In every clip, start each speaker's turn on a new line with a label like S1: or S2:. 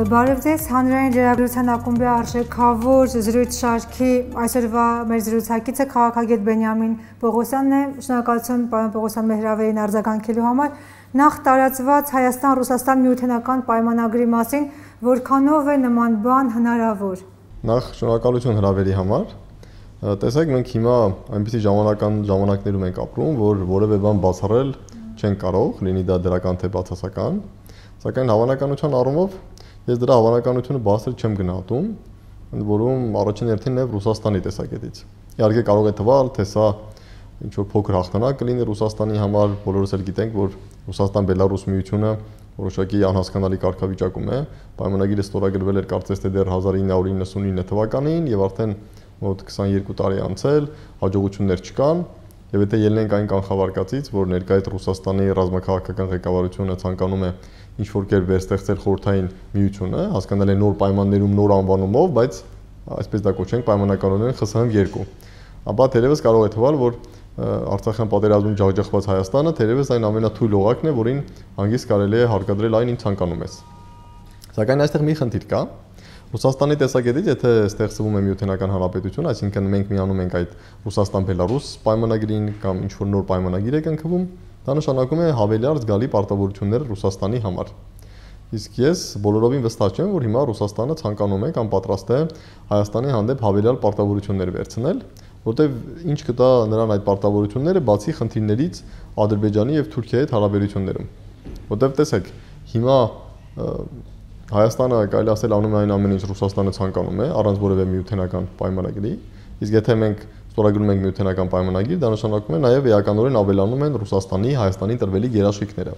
S1: Բարև ձեզ, հանրային լրագրության ակումբի արժեքավոր զրույց շարքի այսօրվա մեր զրուցակիցը քաղաքագետ Բենյամին Պողոսյանն է։ Շնորհակալություն պարոն Պողոսյան մեր հրավերին արձագանքելու համար։ Նախ տարածված Հայաստան-Ռուսաստան միութենական պայմանագրի մասին որքանով է նման բան հնարավոր։
S2: Նախ շնորհակալություն հրավերի համար։ Տեսեք, մենք հիմա այնպիսի ժամանական ժամանակներում ենք ապրում, որ որևէ բան բացառել չեն կարող, լինի դա դրական թե բացասական, սակայն հավանականության առումով Ես դրա հավանականությունը բարձր չեմ գնահատում, ընդ որում առաջին հերթին նաև Ռուսաստանի տեսակետից։ Իհարկե կարող է թվալ, թե սա ինչ որ փոքր հաղթանակ կլինի Ռուսաստանի համար, բոլորս էլ գիտենք, որ Ռուսաստան-Բելարուս միությունը որոշակի անհասկանալի կարգավիճակում է։ Պայմանագիրը ստորագրվել էր կարծես թե դեռ 1999 թվականին եւ արդեն մոտ 22 տարի անցել, հաջողություններ չկան, Եվ եթե ելնենք այն կանխավարկածից, որ ներկայիս Ռուսաստանի ռազմաքաղաքական ղեկավարությունը ցանկանում է ինչ որ կերպ վերստեղծել խորհրդային միությունը, հասկանալ է նոր պայմաններում, նոր անվանումով, բայց այսպես դա կոչենք պայմանականորեն ԽՍՀՄ 2։ Ապա թերևս կարող է թվալ, որ Արցախյան պատերազմում ջախջախված Հայաստանը թերևս այն ամենաթույլ օղակն է, որին հանգիստ կարելի է հարկադրել այն ինչ ցանկանում ես։ Սակայն այստեղ մի խնդիր կա, Ռուսաստանի տեսակետից, եթե ստեղծվում է միութենական հանրապետություն, այսինքն մենք միանում ենք այդ Ռուսաստան-Բելարուս պայմանագրին կամ ինչ որ նոր պայմանագիր է կնքվում, Դա նշանակում է հավելյալ զգալի պարտավորություններ Ռուսաստանի համար։ Իսկ ես բոլորովին վստահ չեմ, որ հիմա Ռուսաստանը ցանկանում է կամ պատրաստ է Հայաստանի հանդեպ հավելյալ պարտավորություններ վերցնել, որտեվ ինչ կտա նրան այդ պարտավորությունները բացի խնդիրներից Ադրբեջանի եւ Թուրքիայի հետ հարաբերություններում։ Որտեվ տեսեք, հիմա Հայաստանը կարելի ասել անում է այն ամենը, ինչ Ռուսաստանը ցանկանում է, առանց որևէ միութենական պայմանագրի։ Իսկ եթե մենք ստորագրում ենք միութենական պայմանագիր, դա նշանակում է նաև էականորեն ավելանում են Ռուսաստանի, Հայաստանի տրվելի երաշխիքները,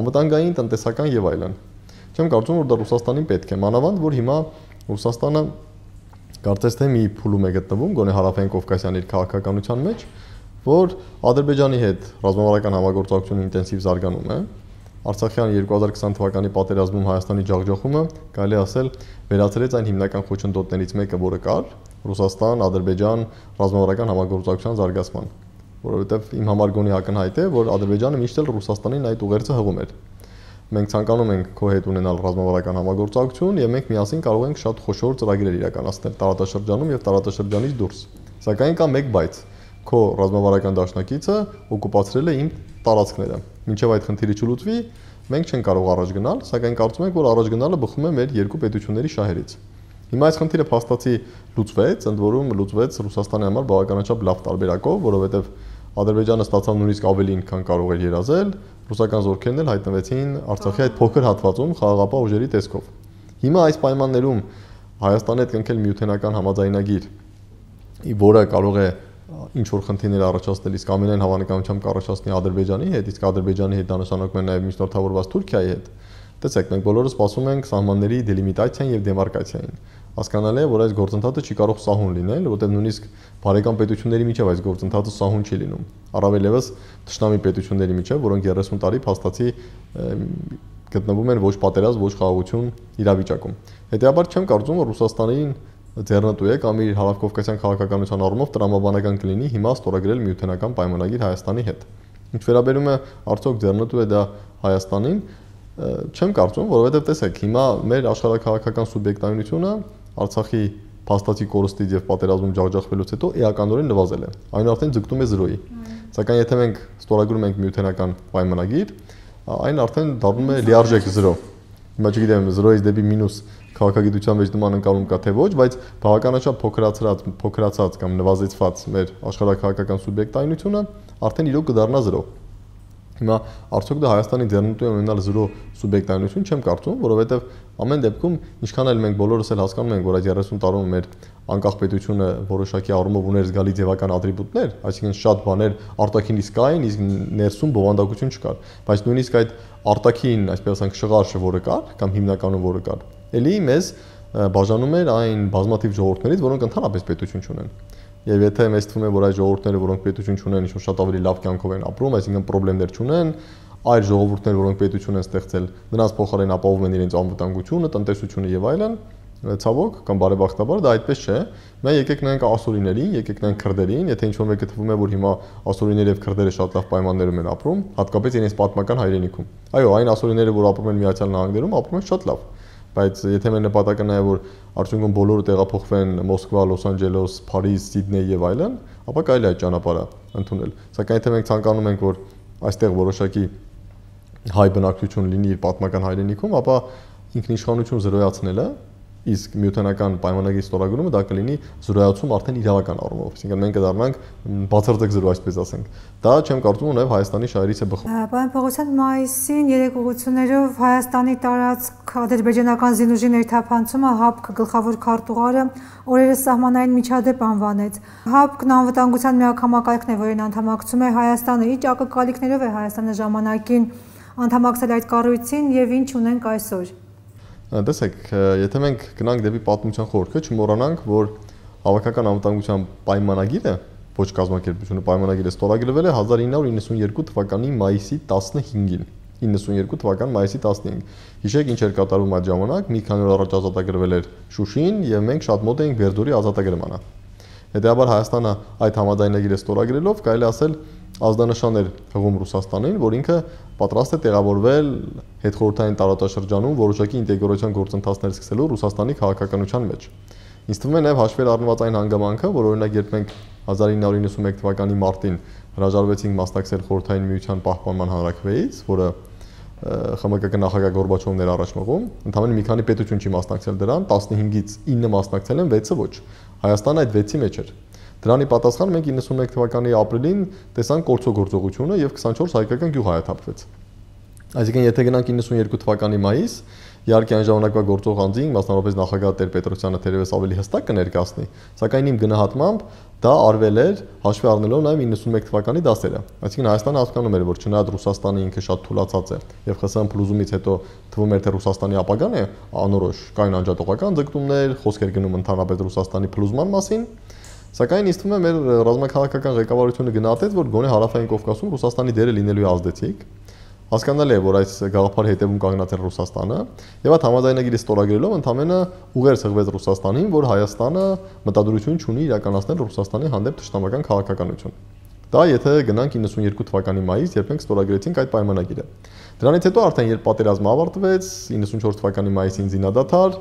S2: անվտանգային, տնտեսական եւ այլն։ Չեմ կարծում, որ դա Ռուսաստանին պետք է, մանավանդ որ հիմա Ռուսաստանը կարծես թե մի փուլում է գտնվում, գոնե հարավային Կովկասյան իր քաղաքականության մեջ, որ Ադրբեջանի հետ ռազմավարական համագործակցությունը ինտենսիվ զարգանում է, Արցախյան 2020 թվականի պատերազմում Հայաստանի ջախջախումը կարելի ասել վերացրեց այն հիմնական խոչընդոտներից մեկը, որը կար Ռուսաստան, Ադրբեջան ռազմավարական համագործակցության զարգացման, որովհետև իմ համար գոնի ակնհայտ է, որ Ադրբեջանը միշտ էլ Ռուսաստանին այդ ուղերձը հղում էր։ Մենք ցանկանում ենք քո հետ ունենալ ռազմավարական համագործակցություն եւ մենք միասին կարող ենք շատ խոշոր ծրագրեր իրականացնել տարածաշրջանում եւ տարածաշրջանից դուրս։ Սակայն կա մեկ բայց. քո ռազմավարական դաշնակիցը օկուպացրել է իմ տարածքները։ Մինչև այդ խնդիրը չլուծվի, մենք չենք կարող առաջ գնալ, սակայն կարծում ենք, որ առաջ գնալը բխում է մեր երկու պետությունների շահերից։ Հիմա այս խնդիրը փաստացի լուծվեց, ընդ որում լուծվեց Ռուսաստանի համար բավականաչափ լավ տարբերակով, որովհետև Ադրբեջանը ստացավ նույնիսկ ավելին, քան կարող էր երազել, ռուսական զորքերն էլ հայտնվեցին Արցախի այդ փոքր հատվածում խաղաղապահ ուժերի տեսքով։ Հիմա այս պայմաններում Հայաստանի հետ կնքել միութենական համաձայնագիր, որը կարող է ինչ որ խնդիրներ առաջացնել, իսկ ամենայն հավանականությամբ կառաջացնի Ադրբեջանի հետ, իսկ Ադրբեջանի հետ դա նշանակում է նաև միջնորդավորված Թուրքիայի հետ։ Տեսեք, մենք բոլորը սպասում ենք սահմանների դելիմիտացիան եւ դեմարկացիային հասկանալի է, որ այս գործընթացը չի կարող սահուն լինել, որտեղ նույնիսկ բարեկամ պետությունների միջև այս գործընթացը սահուն չի լինում։ Առավել եւս ճշնամի պետությունների միջև, որոնք 30 տարի փաստացի գտնվում են ոչ պատերազմ, ոչ խաղաղություն իրավիճակում։ Հետեւաբար չեմ կարծում, որ Ռուսաստանին ձեռնտու է կամ իր հարավկովկասյան քաղաքականության առումով տրամաբանական կլինի հիմա ստորագրել միութենական պայմանագիր Հայաստանի հետ։ Ինչ վերաբերում է արդյոք ձեռնտու է դա Հայաստանին, չեմ կարծում, որովհետև տեսեք, հիմա մեր աշխարհակաղակական սուբյեկտայնությունը Արցախի փաստացի կորստից եւ պատերազմում ջախջախվելուց հետո էականորեն նվազել է։ Այն արդեն ձգտում է 0-ի։ Սակայն եթե մենք ստորագրում ենք միութենական պայմանագիր, այն արդեն դառնում է լիարժեք 0։ Հիմա չգիտեմ 0-ից դեպի մինուս քաղաքագիտության մեջ նման ընկալում կա թե ոչ, բայց բավականաչափ փոքրացած, փոքրացած կամ նվազեցված մեր աշխարհակաղակական սուբյեկտայնությունը արդեն իրոք կդառնա 0։ Հիմա արդյոք դա Հայաստանի ձեռնտու է ունենալ 0 սուբյեկտայնություն չեմ կարծում, որովհետև ամեն դեպքում ինչքան էլ մենք բոլորս էլ հասկանում ենք, որ այդ 30 տարում մեր անկախ պետությունը որոշակի առումով ուներ զգալի ձևական ատրիբուտներ, այսինքն շատ բաներ արտաքինից կային, իսկ ներսում բովանդակություն չկար, բայց նույնիսկ այդ արտաքին, այսպես ասենք, շղարշը, որը կար, կամ հիմնականում որը կար, ելի մեզ բաժանում էր այն բազմաթիվ ժողովուրդներից, որոնք ընդհանրապես պետություն չունեն։ Եվ եթե մեզ թվում է, որ այդ ժողովուրդները, որոնք պետություն չունեն, ինչ-որ շատ ավելի լավ կյանքով են ապրում, այսինքն խնդիրներ չունեն, այլ ժողովուրդներ, որոնք պետություն են ստեղծել, նրանց փոխարեն ապահովում են իրենց անվտանգությունը, տնտեսությունը եւ այլն, ցավոք կամ բարեբախտաբար դա այդպես չէ։ Մենք եկեք նայենք ասորիներին, եկեք նայենք քրդերին, եթե ինչ-որ մեկը թվում է, որ հիմա ասորիները եւ քրդերը շատ լավ պայմաններում են ապրում, հատկապես իրենց պատմական հայրենիքում։ Այո, այն ասորիները, որ ապրում են Միացյալ Նահանգներում, ապրում են շատ լավ բայց եթե մեր նպատակը նաև որ արդյունքում բոլորը տեղափոխվեն Մոսկվա, Լոս Անջելես, Փարիզ, Սիդնեյ եւ այլն, ապա կարելի է այդ ճանապարհը ընդունել։ Սակայն եթե մենք ցանկանում ենք որ այստեղ որոշակի հայ բնակչություն լինի իր պատմական հայրենիքում, ապա ինքնիշխանություն զրոյացնելը իսկ միութենական պայմանագրի ստորագրումը դա կլինի զրոյացում արդեն իրավական առումով, այսինքն մենք կդառնանք բացարձակ զրո, այսպես ասենք։ Դա չեմ կարծում նաև Հայաստանի շահերից է բխում։
S1: Պարոն Պողոսյան, մայիսին երեք ուղություններով Հայաստանի տարածք ադրբեջանական զինուժի ներթափանցումը ՀԱՊԿ գլխավոր քարտուղարը օրերս սահմանային միջադեպ անվանեց։ ՀԱՊԿ-ն անվտանգության միակ է, որին անդամակցում է Հայաստանը, ի ճակակալիքներով է Հայաստանը ժամանակին անդամակցել այդ կառույցին եւ ինչ ունենք այսօր։
S2: Տեսեք, եթե մենք գնանք դեպի պատմության խորքը, չմոռանանք, որ հավաքական անվտանգության պայմանագիրը ոչ կազմակերպությունը պայմանագիրը ստորագրվել է 1992 թվականի մայիսի 15-ին 92 թվական մայիսի 15։ Հիշեք ինչ էր կատարվում այդ ժամանակ, մի քանի օր առաջ ազատագրվել էր Շուշին եւ մենք շատ մոտ էինք Բերդորի ազատագրմանը։ Հետեւաբար Հայաստանը այդ համաձայնագիրը ստորագրելով կարելի ասել ազդանշան էր հղում Ռուսաստանին, որ ինքը պատրաստ է տեղավորվել հետխորհրդային տարածաշրջանում որոշակի ինտեգրացիոն գործընթացներ սկսելու Ռուսաստանի քաղաքականության մեջ։ Ինձ թվում է նաև հաշվել առնված այն հանգամանքը, որ օրինակ երբ մենք 1991 թվականի մարտին հրաժարվեցինք մասնակցել խորհրդային միության պահպանման հանրակրվեից, որը ԽՄԿԿ նախագահ Գորբաչովն էր առաջ մղում, ընդհանրապես մի քանի պետություն չի մասնակցել դրան, 15-ից 9 մասնակցել են, 6-ը ոչ։ Հայաստանը այդ 6-ի մեջ էր։ Դրանի պատասխան մենք 91 թվականի ապրիլին տեսանք կորցոգործողությունը եւ 24 հայկական գյուղ հայաթափվեց։ Այսինքն եթե գնանք 92 թվականի մայիս, իհարկե այն ժամանակվա գործող անձին, մասնավորապես նախագահ Տեր-Պետրոսյանը թերևս ավելի հստակ կներկայացնի, սակայն իմ գնահատմամբ դա արվել էր հաշվի առնելով նաև 91 թվականի դասերը։ Այսինքն Հայաստանը հասկանում էր, որ չնայած Ռուսաստանը ինքը շատ թուլացած է եւ ԽՍՀՄ փլուզումից հետո թվում էր թե Ռուսաստանի ապագան է անորոշ, կային անջատողական ձգտումներ, խոսքեր գնում ընդհանրապես Ռուսաստանի փլուզման մասին, Սակայն ինձ թվում է մեր ռազմաքաղաքական ղեկավարությունը գնահատեց, որ գոնե հարավային Կովկասում Ռուսաստանի դերը լինելու է ազդեցիկ։ Հասկանալի է, որ այս գաղափարի հետևում կանգնած է Ռուսաստանը, եւ այդ համաձայնագիրը ստորագրելով ընդամենը ուղեր ցղվեց Ռուսաստանին, որ Հայաստանը մտադրություն չունի իրականացնել Ռուսաստանի հանդեպ ճշտամական քաղաքականություն։ Դա եթե գնանք 92 թվականի մայիս, երբ մենք ստորագրեցինք այդ պայմանագիրը։ Դրանից հետո արդեն երբ պատերազմը ավարտվեց, 94 թվականի մայիսին զինադադար,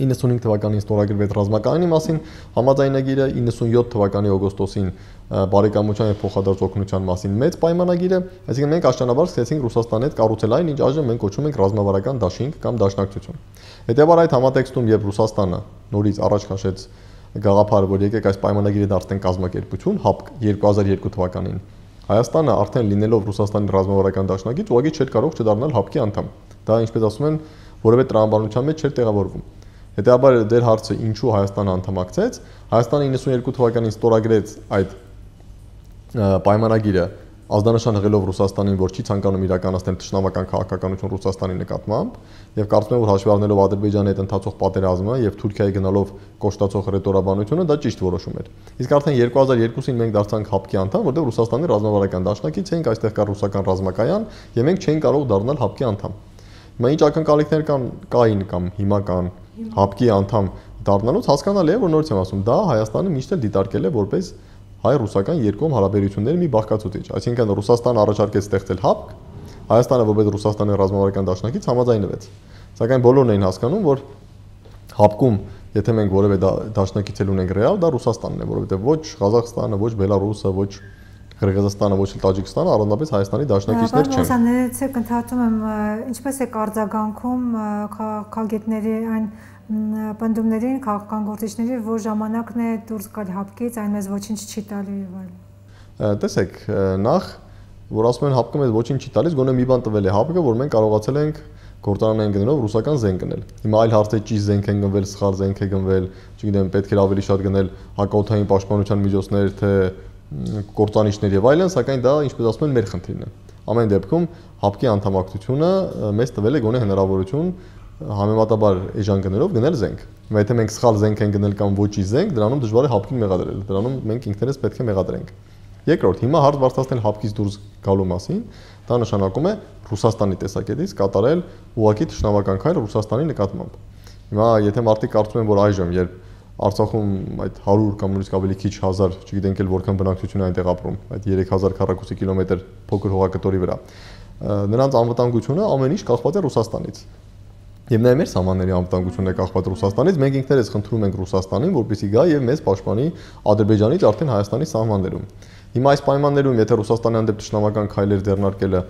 S2: 95 թվականին ստորագրվեց ռազմակայանի մասին համաձայնագիրը, 97 թվականի օգոստոսին բարեկամության եւ փոխադարձ օգնության մասին մեծ պայմանագիրը, այսինքն մենք աշտանաբար սկսեցինք Ռուսաստանի հետ կառուցել այն, ինչ այժմ մենք կոչում ենք ռազմավարական դաշինք կամ դաշնակցություն։ Հետևաբար այդ համատեքստում երբ Ռուսաստանը նորից առաջ քաշեց գաղափարը, որ եկեք այս պայմանագիրը դարձնենք կազմակերպություն, ՀԱՊԿ 2002 թվականին Հայաստանը արդեն լինելով Ռուսաստանի ռազմավարական դաշնակից, ուղղակի չէր կարող չդառնալ ՀԱՊԿ-ի անդամ։ Դա ինչպես ասում են, որևէ տրամաբանության մեջ չէր տեղավորվում։ Հետեւաբար դեր հարցը ինչու Հայաստանը անդամակցեց, Հայաստանը 92 թվականին ստորագրեց այդ պայմանագիրը ազդանշան հղելով Ռուսաստանին, որ չի ցանկանում իրականացնել ճշնամական քաղաքականություն Ռուսաստանի նկատմամբ, եւ կարծում եմ, որ հաշվի առնելով Ադրբեջանի հետ ընթացող պատերազմը եւ Թուրքիայի գնալով կոշտացող ռետորաբանությունը, դա ճիշտ որոշում էր։ Իսկ արդեն 2002-ին մենք դարձանք ՀԱՊԿ-ի անդամ, որտեղ Ռուսաստանի ռազմավարական դաշնակից էինք, այստեղ կար ռուսական ռազմակայան, եւ մենք չէինք կարող դառնալ ՀԱՊԿ-ի անդամ։ Հիմա ինչ ակնկալիքներ կան կային կամ հիմա կան ՀԱՊԿ-ի անդամ դառնալուց հասկանալի է, որ նորից եմ ասում, դա Հայաստանը միշտ էլ դիտարկել է որպես հայ-ռուսական երկկողմ հարաբերությունների մի բաղկացուցիչ։ Այսինքն Ռուսաստանը առաջարկեց ստեղծել ՀԱՊԿ, Հայաստանը որպես Ռուսաստանի ռազմավարական դաշնակից համաձայնվեց։ Սակայն բոլորն էին հասկանում, որ ՀԱՊԿ-ում եթե մենք որևէ դաշնակից էլ ունենք ռեալ, դա Ռուսաստանն է, որովհետև ոչ Ղազախստանը, ոչ Բելարուսը, ոչ Qırğızստանը, ոչ էլ Տաջիկստանը առանձնապես Հայաստանի դաշնակիցներ չեն։
S1: Ուսանելիցեք ընդհատում եմ, ինչպես է արձագանքում քաղաքագետների այն բնդումներին, քաղաքական գործիչների, որ ժամանակն է դուրս գալ հապկից, այն մեզ ոչինչ չի տալու եւ այլն։
S2: Տեսեք, նախ որ ասում են հապկը մեզ ոչինչ չի տալիս, գոնե մի բան տվել է հապկը, որ մենք կարողացել ենք գործարանային գնելով ռուսական զենք գնել։ Հիմա այլ հարց է ճիշտ զենք են գնվել, սխալ զենք է գնվել, չգիտեմ, պետք է ավելի շատ գնել հակաօթային պաշտպանության միջոցներ, թե կորցանիչներ եւ այլն, սակայն դա ինչպես ասում են մեր խնդիրն է։ Ամեն դեպքում հապկի անդամակցությունը մեզ տվել է գոնե հնարավորություն համեմատաբար էժան գներով գնել զենք։ Բայց եթե մենք սխալ զենք են գնել կամ ոչի զենք, դրանում դժվար է հապկին մեղադրել։ Դրանում մենք ինքներս պետք է մեղադրենք։ Երկրորդ, հիմա հարց բարձրացնել հապկից դուրս գալու մասին, դա նշանակում է Ռուսաստանի տեսակետից կատարել ուղակի ճշնամական քայլ Ռուսաստանի նկատմամբ։ Հիմա եթե մարդիկ կարծում են, որ այժմ երբ Արցախում այդ 100 կամ նույնիսկ ավելի քիչ 1000, չգիտենք էլ որքան բնակչություն այնտեղ ապրում, այդ 3000 քառակուսի կիլոմետր փոքր հողակտորի վրա։ Նրանց անվտանգությունը ամեն ինչ կախված է Ռուսաստանից։ Եվ նաև մեր սահմանների անվտանգությունն է կախված Ռուսաստանից։ Մենք ինքներս խնդրում ենք Ռուսաստանին, որպեսզի գա եւ մեզ պաշտպանի Ադրբեջանից արդեն Հայաստանի սահմաններում։ Հիմա այս պայմաններում, եթե Ռուսաստանի հանդեպ ճշնամական քայլեր ձեռնարկելը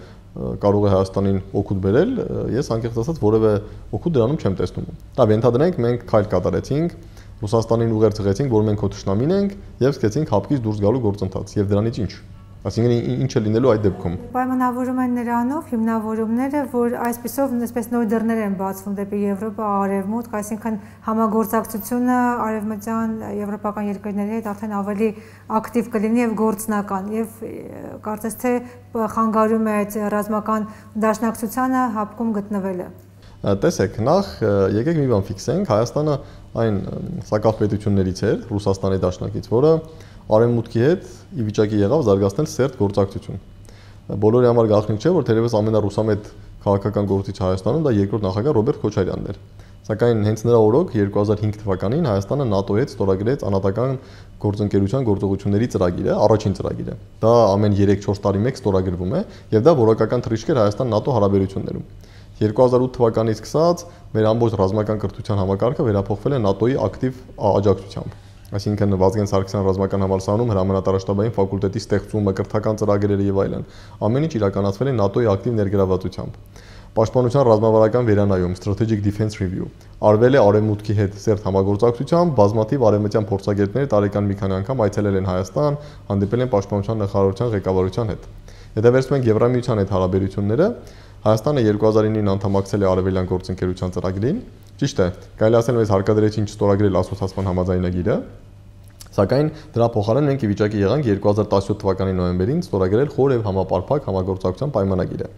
S2: կարող է Հայաստանին օգուտ բերել, ես անկեղծ ասած որևէ օգուտ դրանում չեմ տեսնում։ Լավ, ենթադրենք մենք քայլ կատարեցինք, Ռուսաստանին ուղերձեցինք, որ մենք քո ճշնամին ենք եւ սկսեցինք հապկից դուրս գալու գործընթաց։ Եվ դրանից ինչ։ Այսինքն ինչ է լինելու այդ դեպքում։
S1: Պայմանավորում են նրանով հիմնավորումները, որ այսպեսով այսպես նոր դռներ են բացվում դեպի Եվրոպա, Արևմուտք, այսինքն համագործակցությունը արևմտյան եվրոպական երկրների հետ արդեն ավելի ակտիվ կլինի եւ գործնական եւ կարծես թե խանգարում է այդ ռազմական դաշնակցությանը հապկում գտնվելը։
S2: Տեսեք, նախ եկեք մի բան ֆիքսենք, Հայաստանը այն սակավ պետություններից էր, Ռուսաստանի դաշնակից, որը արևմուտքի հետ ի վիճակի եղավ զարգացնել սերտ գործակցություն։ Բոլորի համար գաղտնիք չէ, որ թերևս ամենառուսամետ քաղաքական գործիչ Հայաստանում դա երկրորդ նախագահ Ռոբերտ Քոչարյանն էր։ Սակայն հենց նրա օրոք 2005 թվականին Հայաստանը ՆԱՏՕ-ի հետ ստորագրեց անհատական գործընկերության գործողությունների ծրագիրը, առաջին ծրագիրը։ Դա ամեն 3-4 տարի մեկ ստորագրվում է եւ դա որակական թռիչք էր Հայաստան-ՆԱՏՕ հարաբերություններում։ 2008 թվականից սկսած մեր ամբողջ ռազմական կրթության համակարգը վերափոխվել է ՆԱՏՕ-ի ակտիվ աջակցությամբ այսինքն Վազգեն Սարգսյան ռազմական համալսարանում հրամանատարաշտաբային ֆակուլտետի ստեղծումը, կրթական ծրագրերը եւ այլն։ Ամեն ինչ իրականացվել է ՆԱՏՕ-ի ակտիվ ներգրավվածությամբ։ Պաշտպանության ռազմավարական վերանայում Strategic Defense Review արվել է արևմուտքի հետ սերտ համագործակցությամբ, բազմաթիվ արևմտյան փորձագետներ տարեկան մի քանի անգամ այցելել են Հայաստան, հանդիպել են պաշտպանության նախարարության ղեկավարության հետ։ Եթե վերցնենք ենք Եվրամիության հետ հարաբերությունները, Հայաստանը 2009-ին անդամակցել է Արևելյան գործընկերության ծրագրին, Ճիշտ է, կարելի ասել մեզ հարկադրեցին չստորագրել ասոցիացման համաձայնագիրը, Սակայն դրա փոխարեն մենք ի վիճակի եղանք 2017 թվականի նոյեմբերին ստորագրել խոր եւ համապարփակ համագործակցության պայմանագիրը։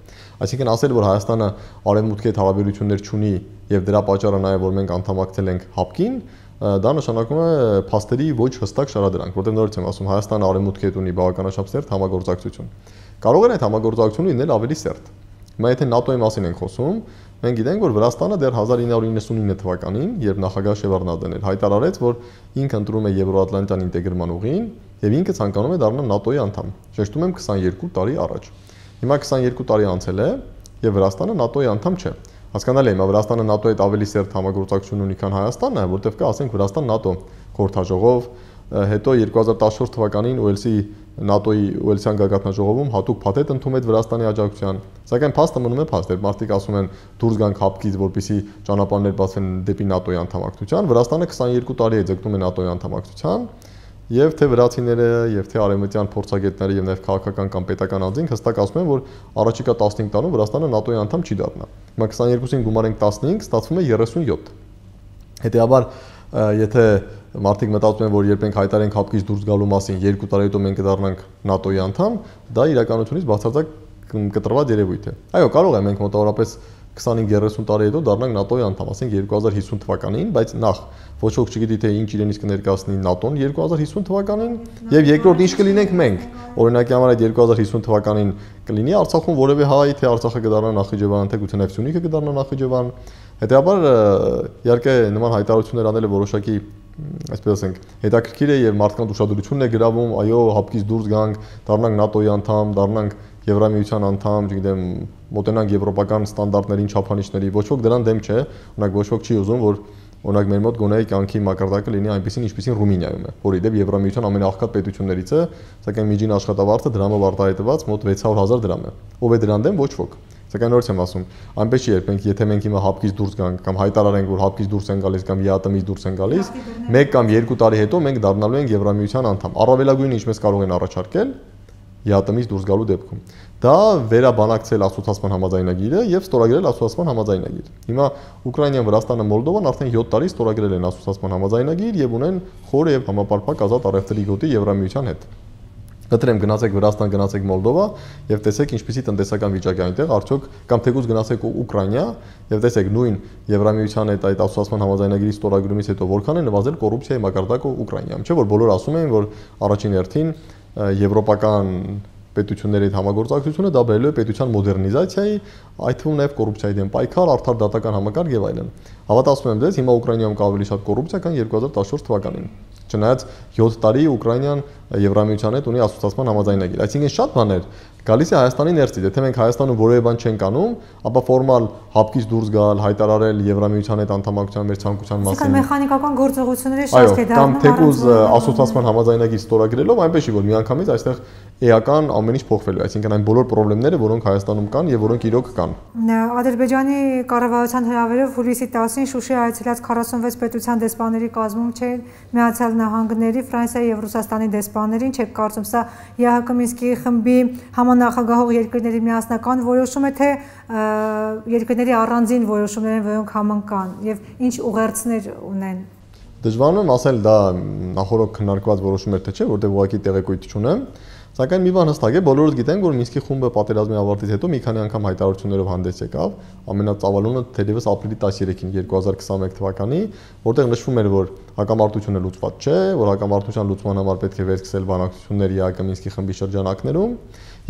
S2: Այսինքն ասել, որ Հայաստանը արևմուտքի հետ հարաբերություններ չունի եւ դրա պատճառը նաեւ որ մենք անդամակցել ենք ՀԱՊԿ-ին, դա նշանակում է փաստերի ոչ հստակ շարադրանք, որտեղ նորից եմ ասում Հայաստանը արևմուտքի հետ ունի բավականաչափ սերտ համագործակցություն։ Կարող են այդ համագործակցությունը լինել ավելի սերտ։ Հիմա եթե ՆԱՏՕ-ի մասին ենք խոսում, Մենք գիտենք, որ Վրաստանը դեռ 1999 թվականին, երբ նախագահ Շևարդնաձեն էր, հայտարարեց, որ ինքը ընտրում է Եվրոատլանտյան ինտեգրման ուղին եւ ինքը ցանկանում է դառնալ ՆԱՏՕ-ի անդամ։ Շեշտում եմ 22 տարի առաջ։ Հիմա 22 տարի անցել է եւ Վրաստանը ՆԱՏՕ-ի անդամ չէ։ Հասկանալի է, հիմա Վրաստանը ՆԱՏՕ-ի հետ ավելի սերտ համագործակցություն ունի, քան Հայաստանն է, որտեղ կա, ասենք, Վրաստան-ՆԱՏՕ խորհրդաժողով, հետո 2014 թվականին Ուելսի ՆԱՏՕ-ի Ուելսյան գագաթնաժողովում հատուկ փաթեթ ընդունեց Վրաստանի աջակցության։ Սակայն փաստը մնում է փաստ, երբ մարդիկ ասում են դուրս գանք հապկից, որպիսի ճանապարհներ բացվեն դեպի ՆԱՏՕ-ի անդամակցության, Վրաստանը 22 տարի է ձգտում է ՆԱՏՕ-ի անդամակցության, եւ թե վրացիները եւ թե արևմտյան փորձագետները եւ նաեւ քաղաքական կամ պետական անձինք հստակ ասում են, որ առաջիկա 15 տարում Վրաստանը ՆԱՏՕ-ի անդամ չի դառնա։ Հիմա 22-ին գումարենք 15, ստացվում է 37։ Հետեւաբար եթե մարդիկ մտածում են, որ երբ ենք հայտարենք հապկից դուրս գալու մասին, երկու տարի հետո մենք կդառնանք ՆԱՏՕ-ի անդամ, դա իրականությունից բացարձակ կտրված երևույթ է։ Այո, կարող է մենք մոտավորապես 25-30 տարի հետո դառնանք ՆԱՏՕ-ի անդամ, ասենք 2050 թվականին, բայց նախ ոչ ոք չգիտի թե ինչ իրենից կներկայացնի ՆԱՏՕ-ն 2050 թվականին եւ երկրորդ ինչ կլինենք մենք։ Օրինակի համար այդ 2050 թվականին կլինի Արցախում որևէ հայ, թե Արցախը կդառնա Նախիջևան, թե գուցե Նեֆտյունիկը կդառնա Նախիջևան։ Հետեւաբար իհարկե նման հայտարարություններ անելը որոշակի այսպես ասենք, հետաքրքիր է եւ մարդկանց ուշադրությունն է գրավում, այո, հապկից դուրս գանք, դառնանք ՆԱՏՕ-ի անդամ, դառնանք Եվրամիության անդամ, չգիտեմ, մոտենանք եվրոպական ստանդարտներին, չափանիշների, ոչ ոք դրան դեմ չէ, օրինակ ոչ ոք չի ուզում, որ օրինակ մեր մոտ գոնե կյանքի մակարդակը լինի այնպեսին, ինչպեսին Ռումինիայում է, որի դեպ Եվրամիության ամենաաղքատ պետություններից է, սակայն միջին աշխատավարձը դրամով արտահայտված մոտ 600.000 դրամ է։ Ով է դրան դեմ, ոչ ոք։ Սակայն նորից եմ ասում, այնպես չի երբ մենք եթե մենք հիմա հապկից դուրս գանք կամ հայտարարենք, որ հապկից դուրս են գալիս կամ ԵԱՏՄ-ից դուրս են գալիս, 1 կամ 2 տարի հետո մենք դառնալու ենք Եվրամիության անդամ։ Առավելագույնը ինչպես կարող են առաջարկել ԵԱՏՄ-ից դուրս գալու դեպքում։ Դա վերաբանակցել ասոցիացման համաձայնագիրը եւ ստորագրել ասոցիացման համաձայնագիր։ Հիմա Ուկրաինան, Վրաստանը, Մոլդովան արդեն 7 տարի ստորագրել են ասոցիացման համաձայնագիր եւ ունեն խորը եւ համապարփակ ազատ առևտրի գոտի Եվրամիության հետ։ Կտրեմ գնացեք Վրաստան, գնացեք Մոլդովա եւ տեսեք ինչպիսի տնտեսական վիճակ է այնտեղ, արդյոք կամ թեկուզ գնացեք Ուկրաինա եւ տեսեք նույն Եվրամիության հետ այդ ասոցիացիան համաձայնագրի ստորագրումից հետո որքան է նվազել կոռուպցիայի մակարդակը Ուկրաինայում, չէ՞ որ բոլորը ասում են, որ առաջին հերթին եվրոպական պետությունների հետ համագործակցությունը դա բերելու է պետության մոդեռնիզացիայի, այդ թվում նաև կոռուպցիայի դեմ պայքար, արդար դատական համակարգ եւ այլն։ Հավատացում եմ դες, հիմա Ուկրաինայում կա ավելի շատ կոռուպցիա, քան 2014 թվականին։ Չնայած 7 տարի Ուկրաինան Եվրամիության հետ ունի ասոցիացիան համաձայնագիր։ Այսինքն շատ բաներ գալիս է Հայաստանի ներսից։ Եթե մենք Հայաստանում որևէ բան չենք անում, ապա ֆորմալ հապկից դուրս գալ, հայտարարել Եվրամիության հետ անդամակցության մեր ցանկության մասին։
S1: Այսինքն մեխանիկական գործողությունների շատ է
S2: դառնում։ Կամ թեկուզ ասոցիացիան համաձայնագիր ստորագրելով այնպես չի որ միանգամից այստեղ էական ամեն ինչ փոխվելու այսինքն այն բոլոր խնդիրները, որոնք Հայաստանում կան եւ որոնք իրոք կան։
S1: Ադրբեջանի կառավարության հրավերով հուլիսի 10-ին Շուշի այցելած 46 պետության դեսպանների կազմում չէ Միացյալ Նահանգների, Ֆրանսիայի եւ Ռուսաստանի դեսպաններին, չեք կարծում սա ԵՀԿ Մինսկի խմբի համանախագահող երկրների միասնական որոշում է թե երկրների առանձին որոշումներ են, որոնք համընկան եւ ինչ ուղերձներ ունեն
S2: Դժվար եմ ասել դա նախորդ քննարկված որոշում էր թե չէ, որտեղ ուղղակի տեղեկույթ չունեմ, Սակայն մի բան հստակ է, բոլորս գիտենք, որ Մինսկի խումբը պատերազմի ավարտից հետո մի քանի անգամ հայտարարություններով հանդես եկավ, ամենածավալունը թերևս ապրիլի 13-ին 2021 թվականի, որտեղ նշվում էր, որ հակամարտությունը լուծված չէ, որ հակամարտության լուծման համար պետք է վերսկսել բանակցություններ ԵԱԿ Մինսկի խմբի շրջանակներում,